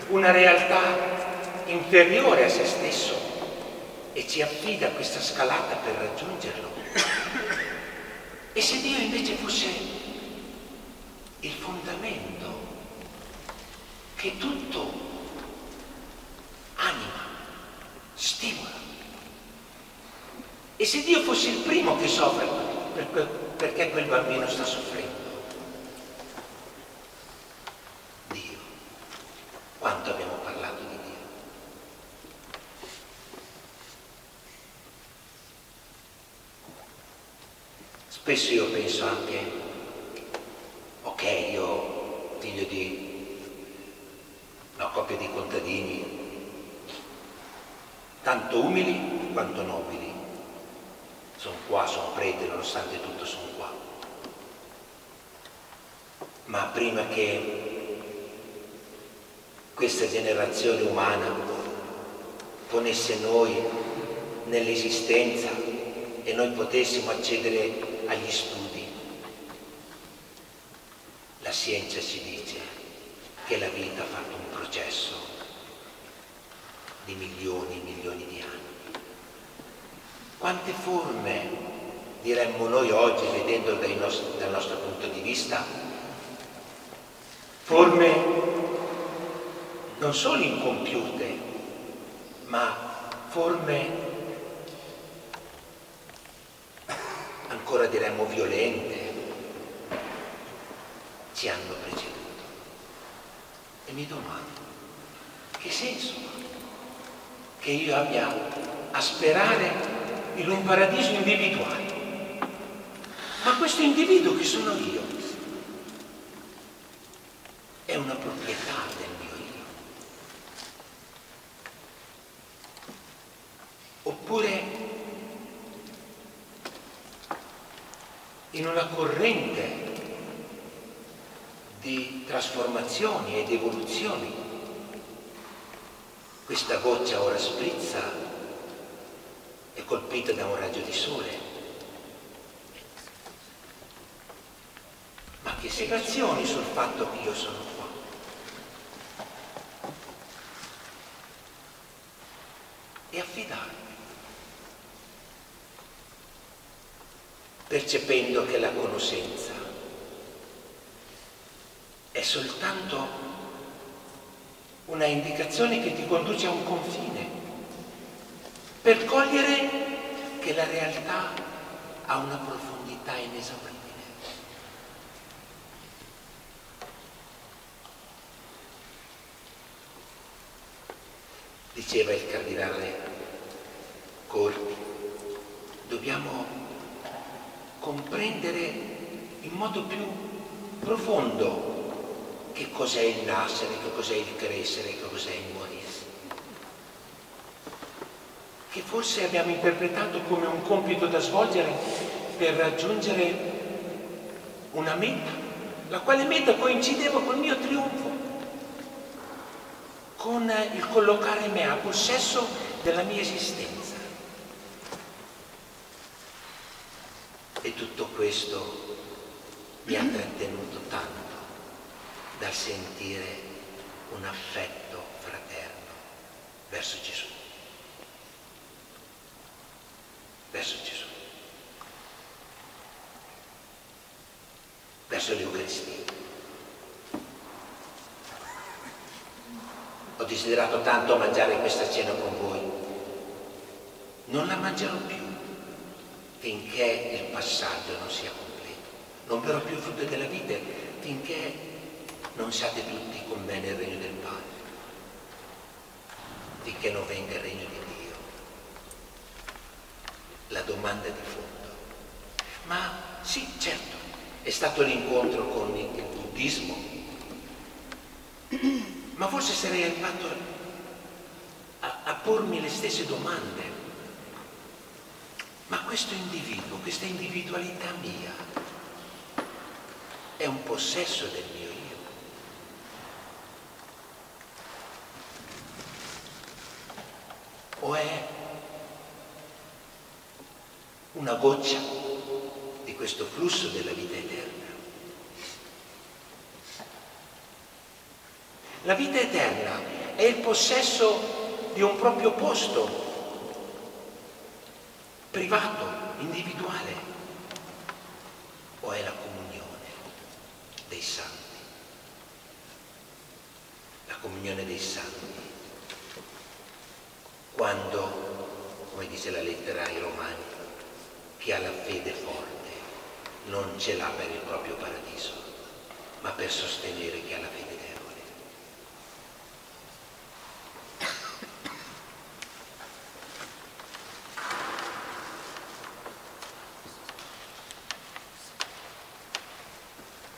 una inferiore a se stesso e ci affida questa scalata per raggiungerlo. E se Dio invece fosse il fondamento che tutto anima, stimola. E se Dio fosse il primo che soffre perché quel bambino sta soffrendo? Dio. Quanto abbiamo parlato di Dio? Spesso io penso anche, ok, io figlio di una coppia di contadini, tanto umili quanto nobili. Sono qua, sono prete, nonostante tutto sono qua. Ma prima che questa generazione umana ponesse noi nell'esistenza e noi potessimo accedere agli studi, la scienza ci dice che la vita ha fatto un processo di milioni e milioni di anni. Quante forme, diremmo noi oggi, vedendo dal nostro, dal nostro punto di vista, forme non solo incompiute, ma forme ancora diremmo violente, ci hanno preceduto. E mi domando, che senso ha? Che io abbia a sperare in un paradiso individuale. Ma questo individuo che sono io è una proprietà del mio io. Oppure in una corrente di trasformazioni ed evoluzioni. Questa goccia ora sprizza, è colpita da un raggio di sole, ma che spiegazioni sul fatto che io sono qua? E affidarmi, percependo che la conoscenza è soltanto una indicazione che ti conduce a un confine per cogliere che la realtà ha una profondità inesauribile. Diceva il cardinale Corti, dobbiamo comprendere in modo più profondo che cos'è il nascere, che cos'è il crescere, che cos'è il morire. Che forse abbiamo interpretato come un compito da svolgere per raggiungere una meta, la quale meta coincideva col mio trionfo, con il collocare me a possesso della mia esistenza. E tutto questo mi ha trattenuto tanto dal sentire un affetto fraterno verso Gesù. Verso Gesù. Verso l'Eucaristia. Ho desiderato tanto mangiare questa cena con voi. Non la mangerò più finché il passaggio non sia completo. Non berrò più frutto della vita finché non siate tutti con me nel regno del Padre, finché non venga il regno di Dio. La domanda di fondo. Ma sì, certo, è stato l'incontro con il buddismo, ma forse sarei arrivato a, a pormi le stesse domande. Ma questo individuo, questa individualità mia, è un possesso del mio io. o è una goccia di questo flusso della vita eterna. La vita eterna è il possesso di un proprio posto privato, individuale, o è la comunione dei santi? La comunione dei santi quando, come dice la lettera ai Romani, chi ha la fede forte non ce l'ha per il proprio paradiso, ma per sostenere chi ha la fede debole.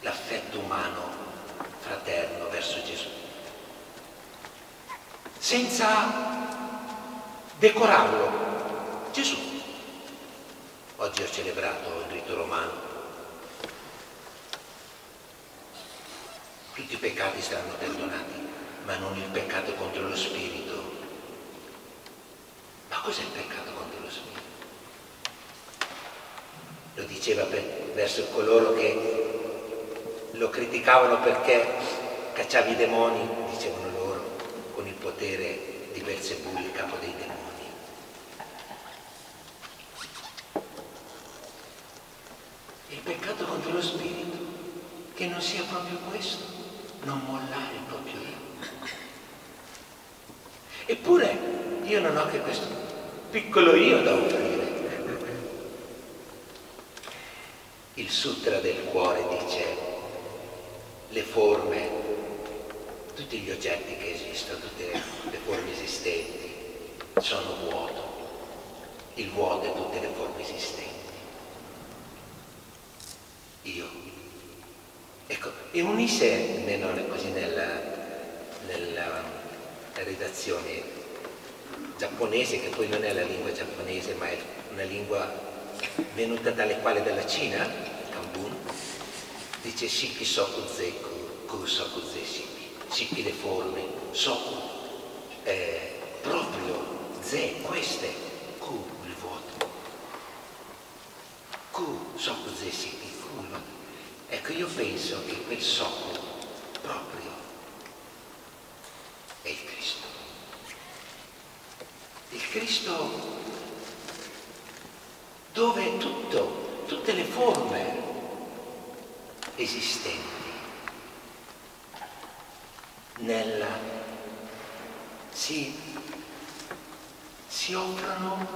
L'affetto umano fraterno verso Gesù. Senza decorarlo. Gesù. Oggi ho celebrato il rito romano. Tutti i peccati saranno perdonati, ma non il peccato contro lo spirito. Ma cos'è il peccato contro lo spirito? Lo diceva per, verso coloro che lo criticavano perché cacciava i demoni, dicevano loro, con il potere di Belzebù, il capo dei demoni. peccato contro lo spirito, che non sia proprio questo, non mollare il proprio io. Eppure io non ho che questo piccolo io da offrire. Il sutra del cuore dice le forme tutti gli oggetti che esistono, tutte le forme esistenti, sono vuoto. Il vuoto è tutte le forme esistenti. Io. Ecco, e unisse così nella, nella redazione giapponese, che poi non è la lingua giapponese, ma è una lingua venuta dalle quali dalla Cina, Kambun, dice Shiki Soku Zeku, Ku Soku Le forme, Soku, eh, proprio Ze, queste, Ku il vuoto, Ze Shiki, Ku il vuoto. Ecco, io penso che quel Soku proprio è il Cristo. Il Cristo dove tutto, tutte le forme esistenti nella, si, si offrono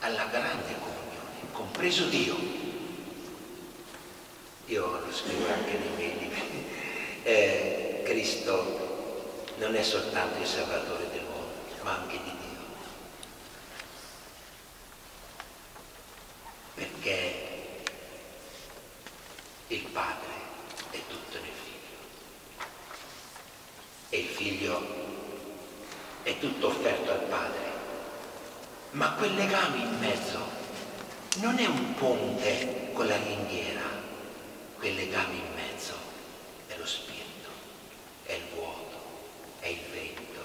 alla grande comunione, compreso Dio. Io lo scrivo anche nei miei libri. Eh, Cristo non è soltanto il Salvatore del mondo, ma anche di Dio. perché il Padre è tutto nel Figlio e il Figlio è tutto offerto al Padre, ma quel legame in mezzo non è un ponte con la ringhiera, quel legame in mezzo è lo Spirito, è il vuoto, è il vento,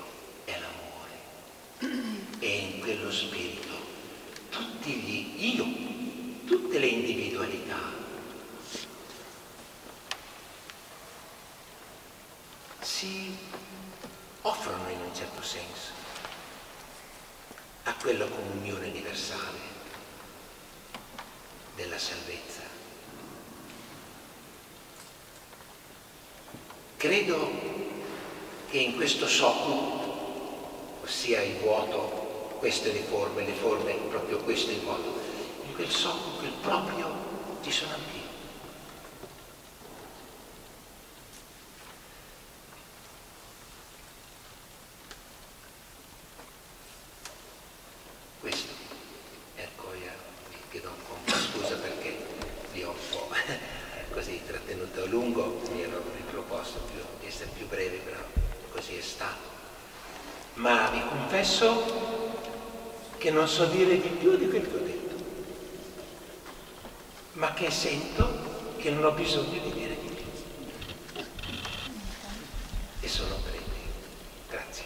è l'amore. E in quello Spirito tutti gli io tutte le individualità. Si offrono in un certo senso a quella comunione universale della salvezza. Credo che in questo socu, ossia il vuoto, queste le forme, le forme, proprio questo il vuoto, quel sogno, quel proprio ci sono anch'io. Questo, ecco io vi chiedo un po' scusa perché vi ho un po' così trattenuto a lungo, mi ero riproposto più, di essere più breve, però così è stato. Ma vi confesso che non so dire di più di quel che ho detto ma che sento che non ho bisogno di dire di più. E sono breve. Grazie.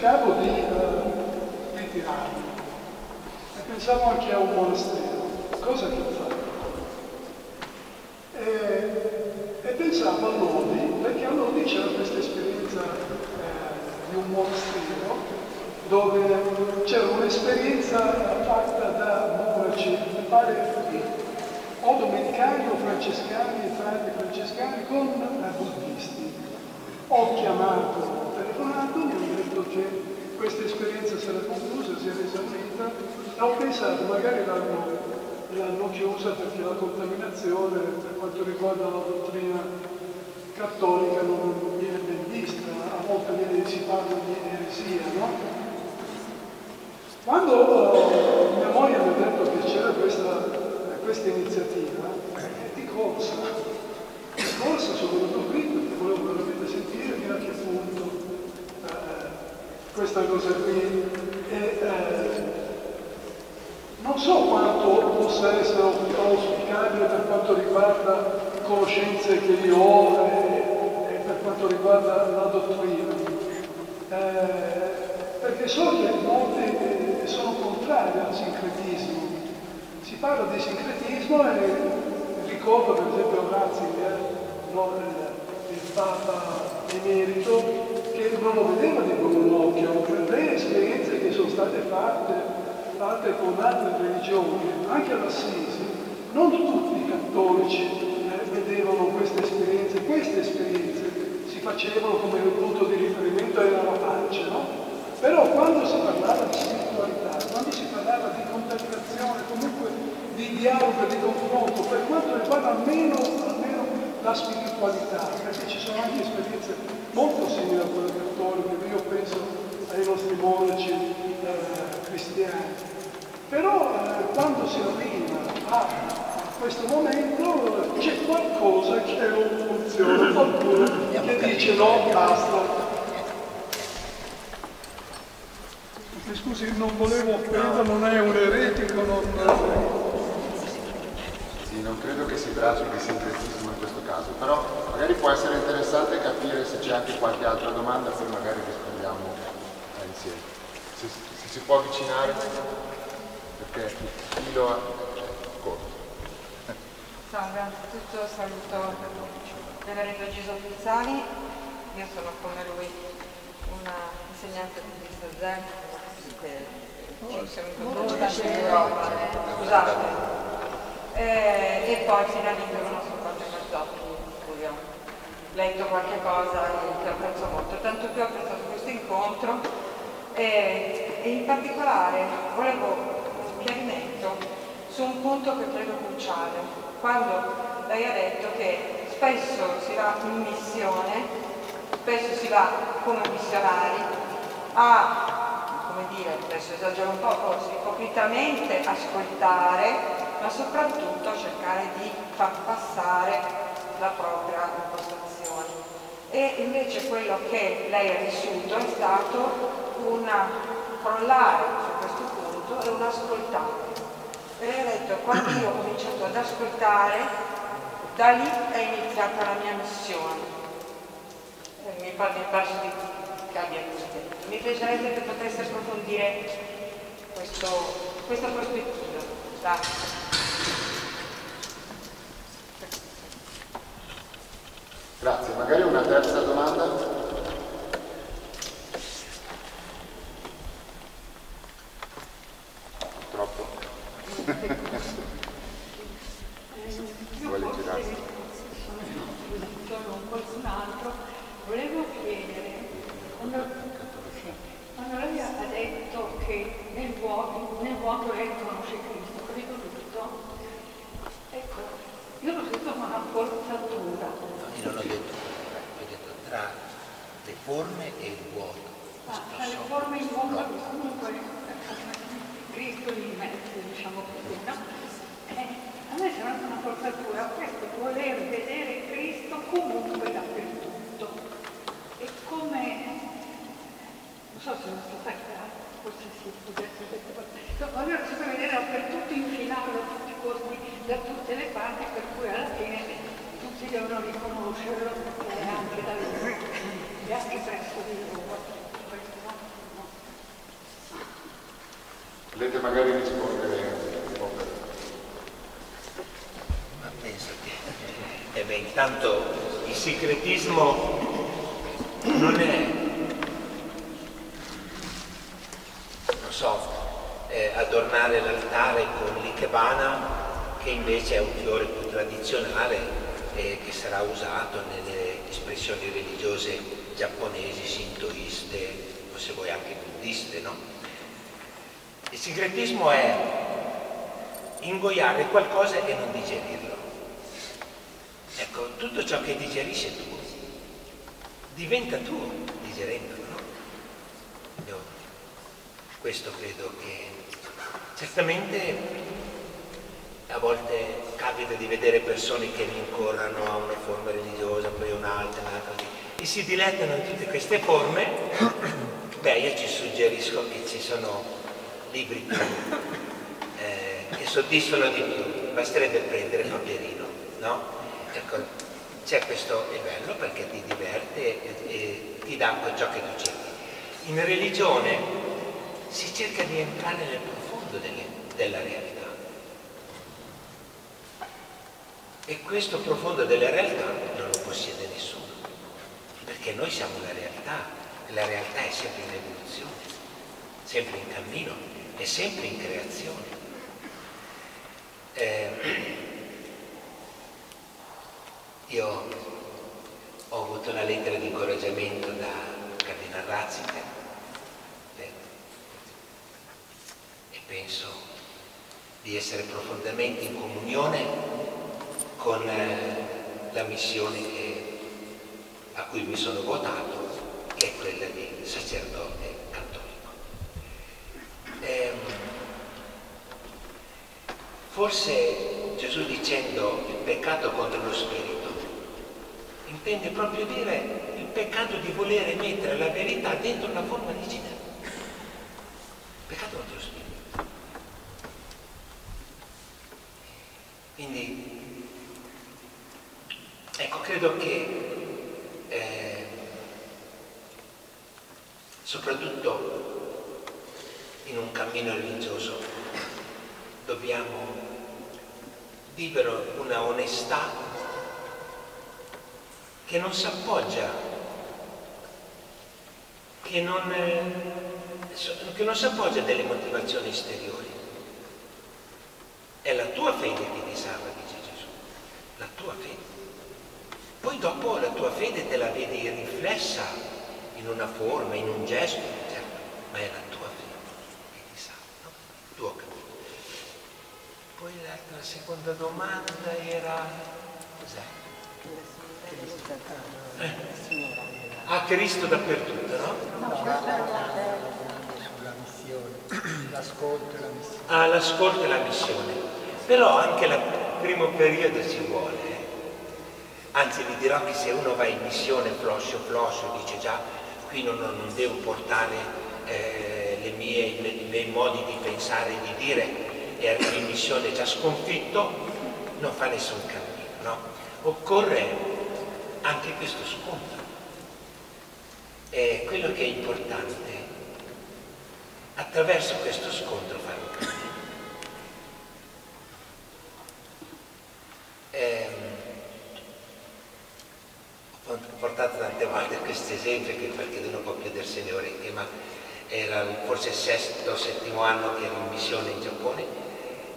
cercavo di eh, ritirarmi e pensavo anche a un monastero, cosa che fare? E, e pensavo a Lodi, perché a Lodi c'era questa esperienza eh, di un monastero dove c'era un'esperienza fatta da monaci, mi pare o domenicani o francescani, frati francescani con eh, buddisti. Ho chiamato mi hanno detto che questa esperienza sarà conclusa, si era esaurita. Ho pensato, magari l'hanno, chiusa perché la contaminazione per quanto riguarda la dottrina cattolica non viene ben vista, a volte viene, si parla di eresia, no? Quando uh, mia moglie mi ha detto che c'era questa, questa iniziativa, eh, di corsa, di corsa venuto qui perché volevo veramente sentire fino a che punto eh, questa cosa qui e, eh, non so quanto possa essere auspicabile per quanto riguarda conoscenze che io ho e, e per quanto riguarda la dottrina. Eh, perché so che molti eh, sono contrari al sincretismo. Si parla di sincretismo e ricordo per esempio Ratzinger, no, il, il Papa emerito, che non lo vedeva di buon occhio per le esperienze che sono state fatte, fatte con altre religioni, anche all'Assisi, non tutti i cattolici eh, vedevano queste esperienze, queste esperienze si facevano come punto di riferimento era la pace, no? Però quando si parlava di spiritualità, quando si parlava di contaminazione, comunque di dialogo, di confronto, per quanto riguarda almeno, almeno la spiritualità, perché ci sono anche esperienze molto simili a quelle cattoliche, io penso ai nostri monaci eh, cristiani. Però eh, quando si arriva a questo momento c'è qualcosa che non funziona, qualcuno che dice no, basta, Scusi, non volevo offendere, non è un eretico, non... Sì, non credo che si tratti di sincretismo in questo caso, però magari può essere interessante capire se c'è anche qualche altra domanda, poi magari rispondiamo insieme. Se, se si può avvicinare, perché il filo è corto. Salve, anzitutto saluto Reverendo Giso Pizzani, io sono come lui una insegnante di vista zen che ci siamo incontrati in Europa, scusate. Eh, e poi all'inizio conosco Conte Mazzocchi, di cui ho letto qualche cosa che apprezzo molto, tanto più ho apprezzato questo incontro. E, e in particolare volevo un chiarimento su un punto che credo cruciale, quando lei ha detto che spesso si va in missione, spesso si va come missionari a come dire, adesso esagero un po', forse ipocritamente ascoltare, ma soprattutto cercare di far passare la propria impostazione. E invece quello che lei ha vissuto è stato un crollare su questo punto e un ascoltare. E lei ha detto, quando io ho cominciato ad ascoltare, da lì è iniziata la mia missione. Mi perso di cambia così. Mi piacerebbe che potesse approfondire questo, questa prospettiva. Grazie. Grazie, magari una terza domanda? Troppo. Vuole girarsi? Sono qualcun altro. Volevo chiedere quando, quando lei ha detto che nel vuoto, nel vuoto lei conosce Cristo, credo tutto, ecco, io l'ho detto con una forzatura. No, io non ho detto, ho detto tra le forme e il vuoto. Ah, tra le forme e il vuoto, no. comunque Cristo in mezzo, diciamo così, no? Eh, a me sembra una forzatura, questo voler vedere Cristo comunque dappertutto. E come non so se non sto stata, forse si potesse detto, sempre vedere dappertutto infilato da tutti i corpi, da tutte le parti, per cui alla fine tutti devono riconoscerlo e anche da loro, e anche presso di loro. Volete magari rispondere un po' per... Ma penso che... Eh beh, intanto il segretismo non è so, eh, adornare l'altare con l'ikebana, che invece è un fiore più tradizionale, eh, che sarà usato nelle espressioni religiose giapponesi, sintoiste o se vuoi anche buddiste, no? Il segretismo è ingoiare qualcosa e non digerirlo. Ecco, tutto ciò che digerisce tu diventa tuo digerendolo, no? Io questo credo che certamente a volte capita di vedere persone che rincorrono a una forma religiosa, poi un'altra, un'altra, e si dilettano in tutte queste forme, beh io ci suggerisco che ci sono libri eh, che soddisfano di più, basterebbe prendere Paperino, no? Ecco, c'è questo, è bello perché ti diverte e, e ti dà ciò che tu cerchi. In religione si cerca di entrare nel profondo delle, della realtà E questo profondo della realtà non lo possiede nessuno, perché noi siamo la realtà, e la realtà è sempre in evoluzione, sempre in cammino, è sempre in creazione. Eh, io ho avuto una lettera di incoraggiamento da Cardinal Ratzinger eh, e penso di essere profondamente in comunione con eh, la missione che, a cui mi sono votato, che è quella di sacerdote cattolico. Eh, forse Gesù dicendo il peccato contro lo spirito intende proprio dire il peccato di volere mettere la verità dentro una forma digitale. Peccato contro lo spirito. Quindi Ecco, credo che eh, soprattutto in un cammino religioso dobbiamo vivere una onestà che non si appoggia, che non, eh, che non si appoggia delle motivazioni esteriori. È la tua fede che ti salva, dice Gesù, la tua fede. Poi dopo la tua fede te la vedi riflessa in una forma, in un gesto, certo, ma è la tua fede che ti sa, no? Il tuo cammino. Poi l'altra seconda domanda era... Cos'è? Eh? Ah, Cristo dappertutto, no? Sulla missione, l'ascolto e la missione. Ah, l'ascolto e la missione. Però anche il primo periodo ci vuole. Anzi vi dirò che se uno va in missione floscio floscio dice già qui non, non devo portare eh, mie, i miei modi di pensare e di dire e arriva in missione già sconfitto, non fa nessun cammino. No? Occorre anche questo scontro. E quello che è importante, attraverso questo scontro fare un cammino. Eh, ho portato tante volte questo esempio che qualche uno può chiudersi le orecchie, ma era forse il sesto o settimo anno che ero in missione in Giappone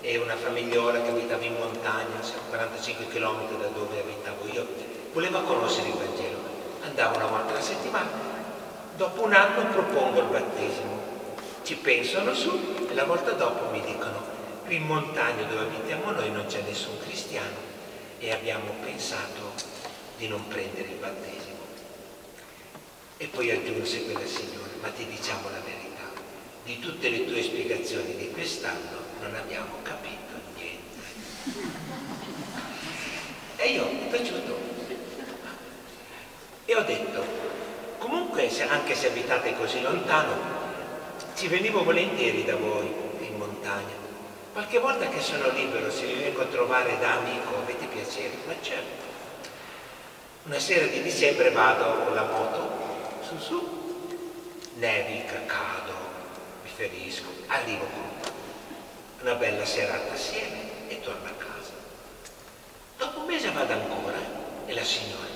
e una famigliola che abitava in montagna, a 45 km da dove abitavo io, voleva conoscere il Vangelo. Andavo una volta alla settimana, dopo un anno propongo il battesimo. Ci pensano su e la volta dopo mi dicono qui in montagna dove abitiamo noi non c'è nessun cristiano e abbiamo pensato di non prendere il battesimo. E poi aggiunse quella signora, ma ti diciamo la verità, di tutte le tue spiegazioni di quest'anno non abbiamo capito niente. E io ho taciuto. E ho detto, comunque anche se abitate così lontano, ci venivo volentieri da voi in montagna. Qualche volta che sono libero, se vi vengo a trovare da amico, avete piacere? Ma certo. Una sera di dicembre vado con la moto, su su, nevica, cado, mi ferisco, arrivo con una bella serata assieme e torno a casa. Dopo un mese vado ancora e la signora,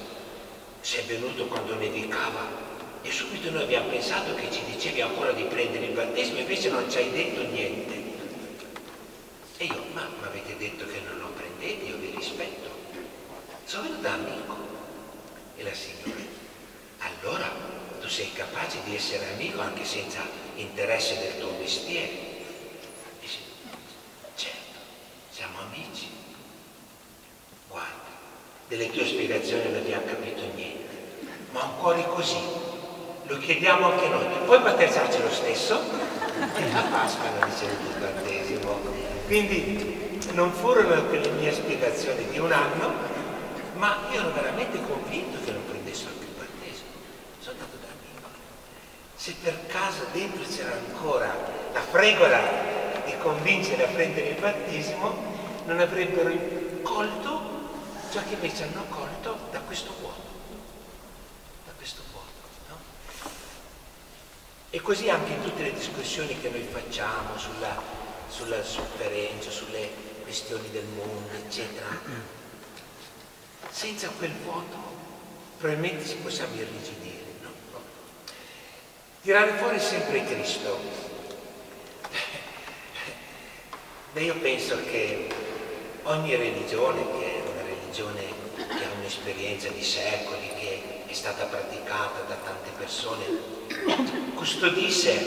sei venuto quando nevicava e subito noi abbiamo pensato che ci dicevi ancora di prendere il battesimo, invece non ci hai detto niente. E io, ma mi avete detto che non lo prendete, io vi rispetto sono venuto da amico. E la signora, allora tu sei capace di essere amico anche senza interesse del tuo mestiere. Dice, certo, siamo amici. Guarda, delle tue spiegazioni non abbiamo capito niente, ma un cuore così, lo chiediamo anche noi. Puoi battezzarci lo stesso? A Pasqua non ricevuto il battesimo. Quindi non furono le mie spiegazioni di un anno, ma io ero veramente convinto che non prendessero più il battesimo. Sono andato da amico. Se per caso dentro c'era ancora la fregola di convincere a prendere il battesimo, non avrebbero colto ciò che invece hanno colto da questo vuoto. Da questo vuoto, no? E così anche in tutte le discussioni che noi facciamo sulla, sulla sofferenza, sulle questioni del mondo, eccetera senza quel vuoto probabilmente ci possiamo irrigidire. Tirare fuori sempre Cristo. Beh, io penso che ogni religione, che è una religione che ha un'esperienza di secoli, che è stata praticata da tante persone, custodisse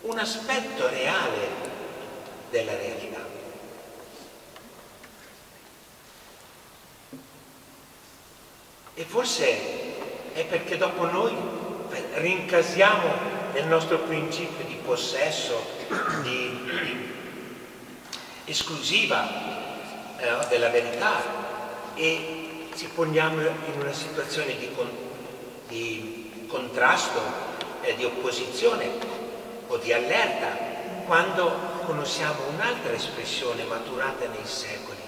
un aspetto reale della realtà. E forse è perché dopo noi rincasiamo nel nostro principio di possesso, di esclusiva eh, della verità e ci poniamo in una situazione di, con, di contrasto, eh, di opposizione o di allerta quando conosciamo un'altra espressione maturata nei secoli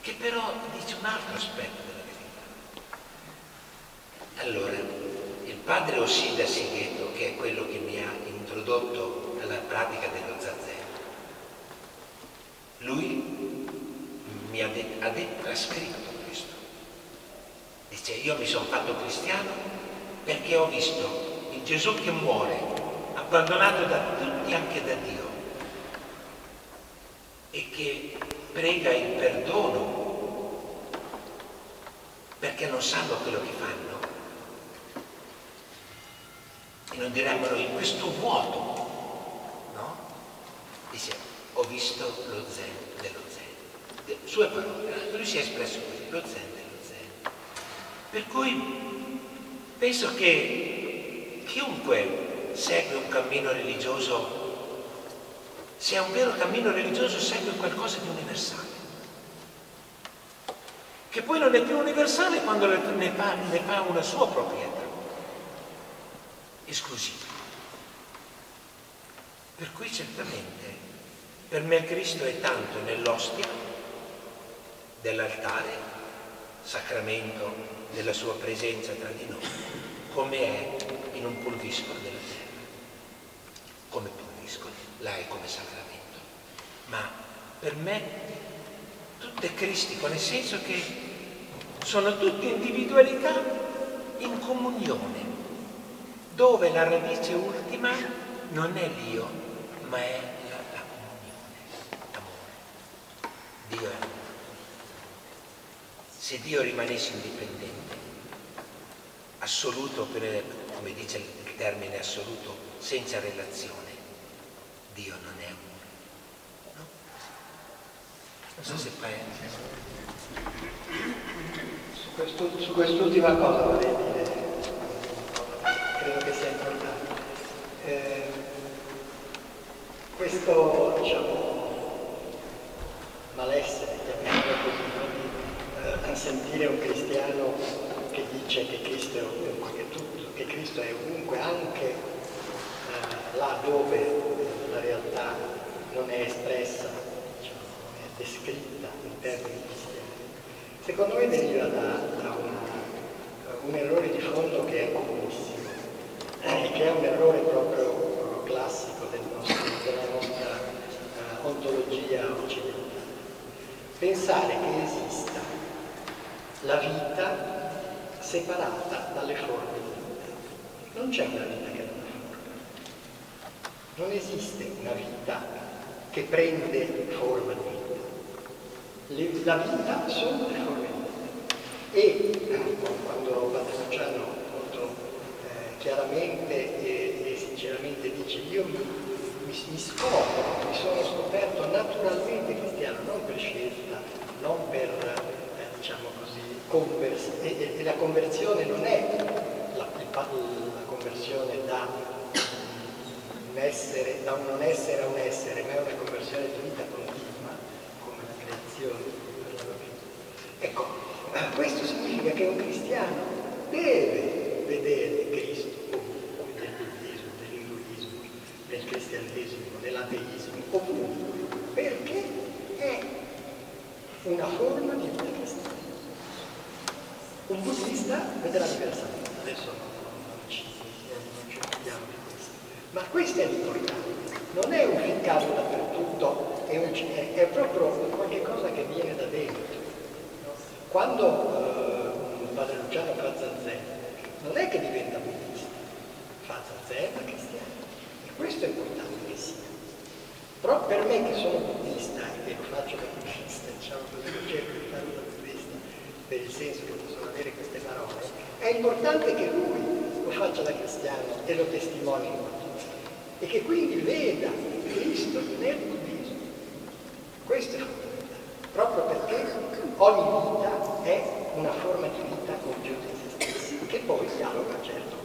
che però dice un altro aspetto allora, il padre Ossida Sighetto, che è quello che mi ha introdotto alla pratica dello zazzero, lui mi ha, detto, ha, detto, ha scritto questo. Dice, io mi sono fatto cristiano perché ho visto il Gesù che muore, abbandonato da tutti, anche da Dio, e che prega il perdono perché non sanno quello che fanno non direbbero in questo vuoto, no? Dice, ho visto lo zen dello zen. Sue parole, lui si è espresso così, lo zen dello zen. Per cui penso che chiunque segue un cammino religioso, se è un vero cammino religioso, segue qualcosa di universale. Che poi non è più universale quando ne fa, ne fa una sua proprietà esclusiva. Per cui certamente per me Cristo è tanto nell'ostia dell'altare, sacramento della sua presenza tra di noi, come è in un pulviscolo della terra, come pulviscolo, là è come sacramento. Ma per me tutto è cristico, nel senso che sono tutte individualità in comunione dove la radice ultima non è l'io, ma è la, la comunione, l'amore. Dio è amore. Se Dio rimanesse indipendente, assoluto, come dice il termine assoluto, senza relazione, Dio non è amore. No? Non so se questo, su quest'ultima cosa vorrei dire credo che sia importante. Eh, questo diciamo, malessere, chiamiamolo così, di eh, sentire un cristiano che dice che Cristo è ovunque, che, tutto, che Cristo è ovunque, anche eh, là dove la realtà non è espressa, diciamo, è descritta in termini cristiani. Secondo me deriva da, da una, un errore di fondo che è comunissimo eh, che è un errore proprio classico del nostro, della nostra uh, ontologia occidentale. Pensare che esista la vita separata dalle forme di vita. Non c'è una vita che non ha forma. Non esiste una vita che prende forma di vita. le, la vita sono le forme e quando Padre Luciano eh, chiaramente e, e, sinceramente dice io mi, mi, mi scopro, mi sono scoperto naturalmente cristiano, non per scelta, non per eh, diciamo così, convers- e, e, la conversione non è la, la conversione da un, essere, da un non essere a un essere, ma è una conversione di vita continua, come la creazione. Ecco, questo significa che un cristiano deve vedere Cristo ovunque, nel buddismo, nell'induismo, nel cristianesimo, nell'ateismo, ovunque, perché è una forma di vita cristiana. Un buddista vedrà diversamente, adesso non ci, non ci occupiamo di questo, ma questo è l'importante, non è un ficcato dappertutto, è, un, è, è proprio qualcosa che viene da dentro. Quando eh, Padre Luciano fa zazen, non è che diventa buddista, fa zazen ma cristiano. Questo è importante che sia. Però per me che sono buddista e lo faccio da buddista, diciamo così, cerco di farlo da buddista, per il senso che possono avere queste parole, è importante che lui lo faccia da cristiano e lo testimoni. E che quindi veda Cristo nel buddismo. Questo è fondamentale, proprio perché ogni vita è una forma di vita se stessi, che poi dialoga certo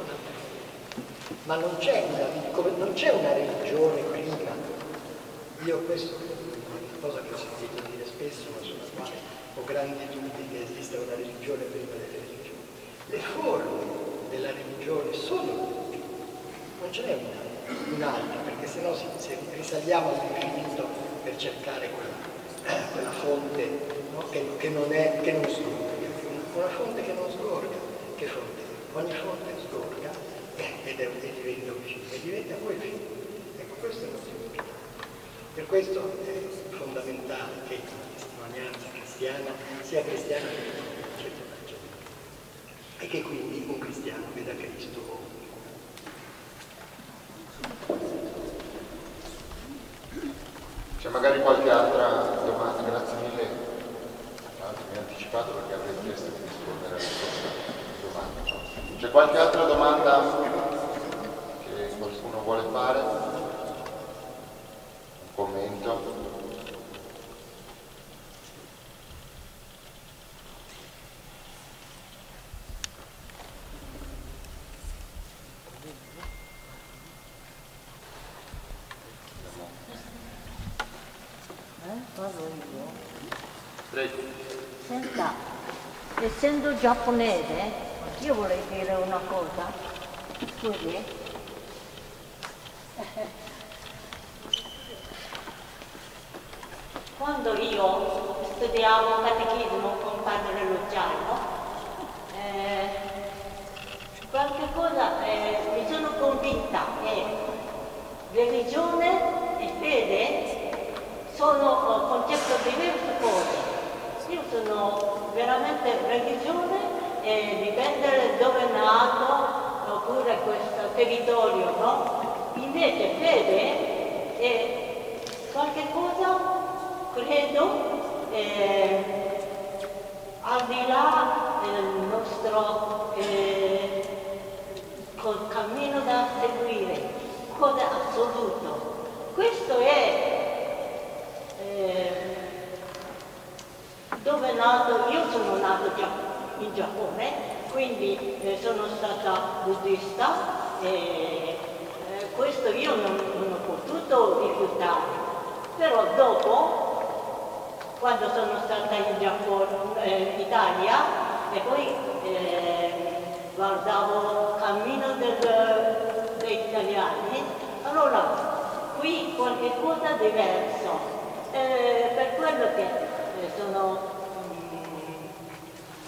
con altre forme. Ma non c'è una, una, religione prima. Io questo è una cosa che ho sentito dire spesso, ma sulla quale ho grandi dubbi che esista una religione prima delle religioni. Le forme della religione sono non ce n'è una, un'altra, perché se, se risaliamo all'infinito per cercare quella, quella fonte no? che, che, non è, che non sgorga, una fonte che non sgorga, che fonte? Ogni fonte sgorga ed, è, e diventa un fiume, e diventa poi fiume. Ecco, questo è il nostro importante. Per questo è fondamentale che testimonianza cristiana sia cristiana che non e che quindi un cristiano veda Cristo. C'è magari qualche altra domanda, grazie mille mi ha anticipato perché avrei chiesto di rispondere alla sua domanda. C'è qualche altra domanda che qualcuno vuole fare? Un commento? Prego. Senta, essendo giapponese, io vorrei dire una cosa, scusi. Quando io studiavo catechismo con padre Luciano, eh, qualche cosa eh, mi sono convinta che religione e fede sono concetti diversi cose io sono veramente religione e dipende dove è nato oppure questo territorio, no? Invece fede è qualche cosa, credo, eh, al di là del nostro eh, cammino da seguire, cosa assoluto. Questo è eh, dove nato, io sono nato in Giappone, quindi eh, sono stata buddista e eh, questo io non, non, ho potuto rifiutare. Però dopo, quando sono stata in Giappone, eh, Italia, e poi eh, guardavo il cammino del, degli italiani, allora qui qualche cosa diverso. Eh, per quello che eh, sono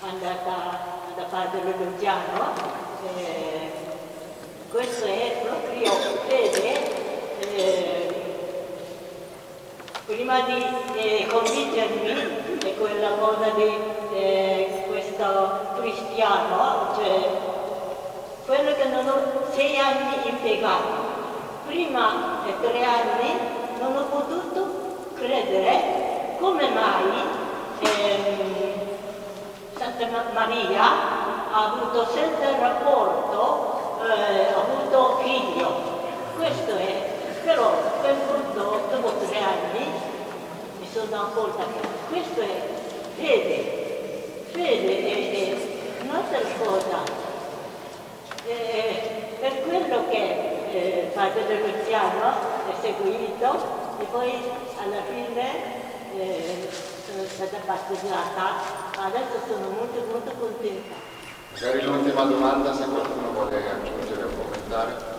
andata da padre Luciano, eh, questo è proprio fede, eh, prima di eh, convincermi di quella cosa di eh, questo cristiano, cioè quello che non ho sei anni impiegato, prima di tre anni non ho potuto credere. Come mai Maria ha avuto senza rapporto, eh, ha avuto figlio. Questo è, però per dopo, dopo tre anni mi sono accorta che questo è fede, fede è, è un'altra cosa. Eh, per quello che eh, padre Luciano è seguito e poi alla fine eh, sono stata battezzata, adesso sono molto molto contenta. Magari l'ultima domanda se qualcuno vuole aggiungere o commentare.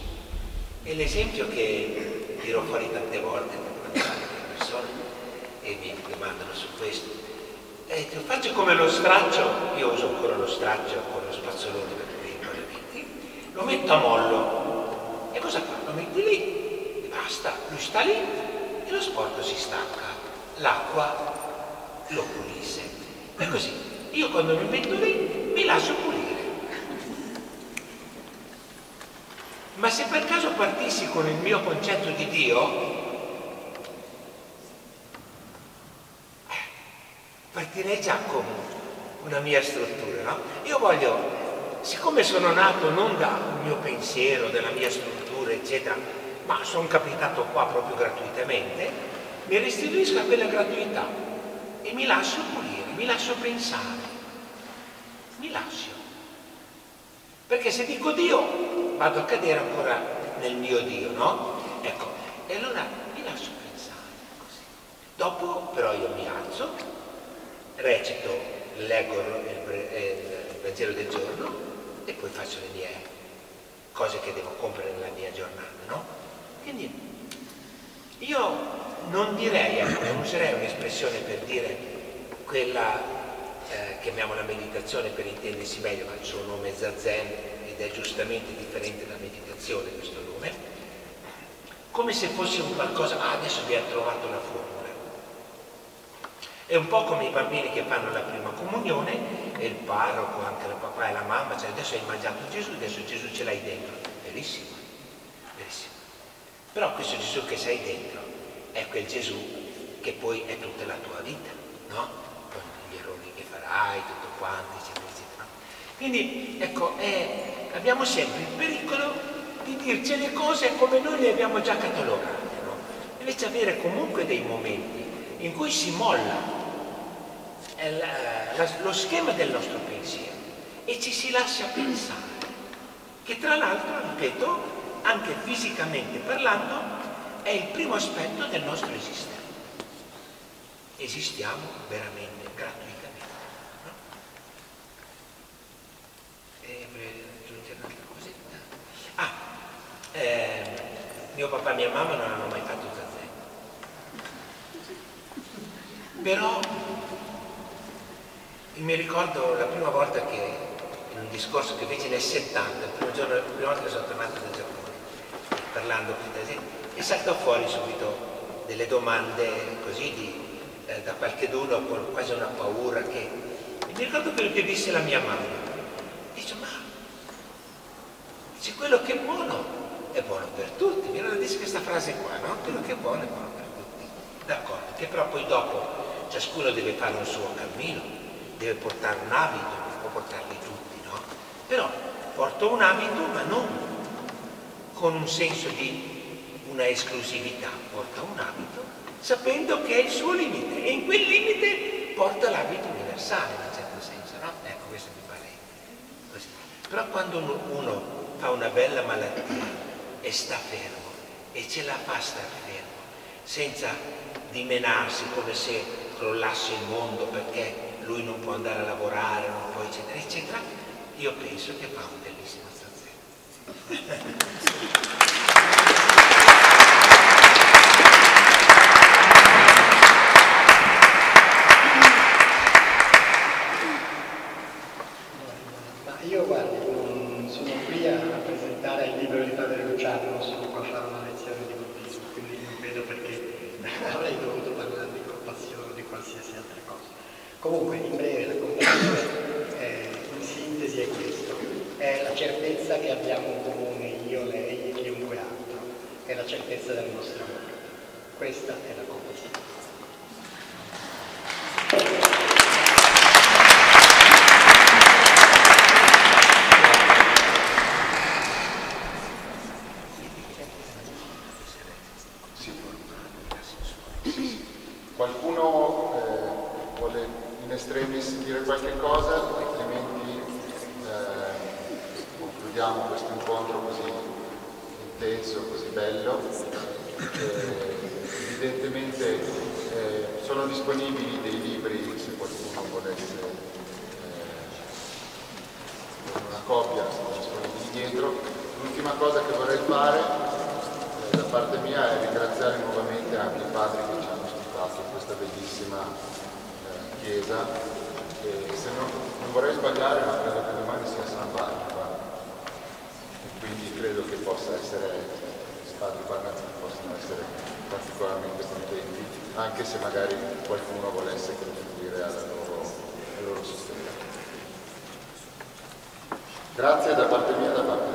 E l'esempio che tiro fuori tante volte quando parlo con persone e mi domandano su questo, eh, è che faccio come lo straccio, io uso ancora lo straccio con lo spazzolone per i pavimenti, lo metto a mollo e cosa fa? Lo metti lì e basta, lui sta lì e lo sporto si stacca, l'acqua lo pulisse. È così, io quando mi metto lì mi lascio pulire. Ma se per caso mio pensiero, della mia struttura, eccetera, ma sono capitato qua proprio gratuitamente, mi restituisco a quella gratuità e mi lascio pulire, mi lascio pensare, mi lascio. Perché se dico Dio, vado a cadere ancora nel mio Dio, no? Ecco, e allora mi lascio pensare così. Dopo però io mi alzo, recito, leggo il, il Vangelo del giorno, e poi faccio le mie cose che devo compiere nella mia giornata, no? Quindi io non direi, ecco, non userei un'espressione per dire quella, eh, chiamiamola meditazione per intendersi meglio, ma il suo nome è Zazen ed è giustamente differente da meditazione questo nome, come se fosse un qualcosa, ah, adesso abbiamo trovato la formula. È un po' come i bambini che fanno la prima comunione e il parroco, anche il papà e la mamma, cioè adesso hai mangiato Gesù, adesso Gesù ce l'hai dentro. Verissimo, verissimo. Però questo Gesù che sei dentro è quel Gesù che poi è tutta la tua vita, no? Con gli errori che farai, Quindi ecco, eh, abbiamo sempre il pericolo di dirci le cose come noi le abbiamo già catalogate, no? invece avere comunque dei momenti in cui si molla eh, lo schema del nostro pensiero e ci si lascia pensare, che tra l'altro, ripeto, anche fisicamente parlando, è il primo aspetto del nostro esistere. Esistiamo veramente gratuitamente. No? E vorrei aggiungere un'altra cosetta. Ah, eh, mio papà e mia mamma non hanno mai fatto zazen. Però mi ricordo la prima volta che in un discorso che feci nel 70, il primo giorno, la prima volta che sono tornato dal Giappone, parlando con te, e saltò fuori subito delle domande così di, eh, da qualcheduno con quasi una paura che... E mi ricordo quello che disse la mia mamma. Dice, ma dice, quello che è buono è buono per tutti. Frase qua, no? Quello che buono per tutti. D'accordo, che però poi dopo ciascuno deve fare un suo cammino, deve portare un abito, non può portarli tutti, no? Però porto un abito ma non con un senso di una esclusività, porta un abito, sapendo che è il suo limite e in quel limite porta l'abito universale in un certo senso, no? Ecco, questo mi pare così. Però quando uno fa una bella malattia e sta fermo e ce la fa star fermo, senza dimenarsi come se crollasse il mondo perché lui non può andare a lavorare, non può eccetera, eccetera, io penso che fa un bellissimo zazzero. Comunque, in breve, la conclusione eh, in sintesi è questo. È la certezza che abbiamo in comune io, lei e chiunque altro. È la certezza del nostro amore. Questa è la conclusione. Grazie da parte mia da parte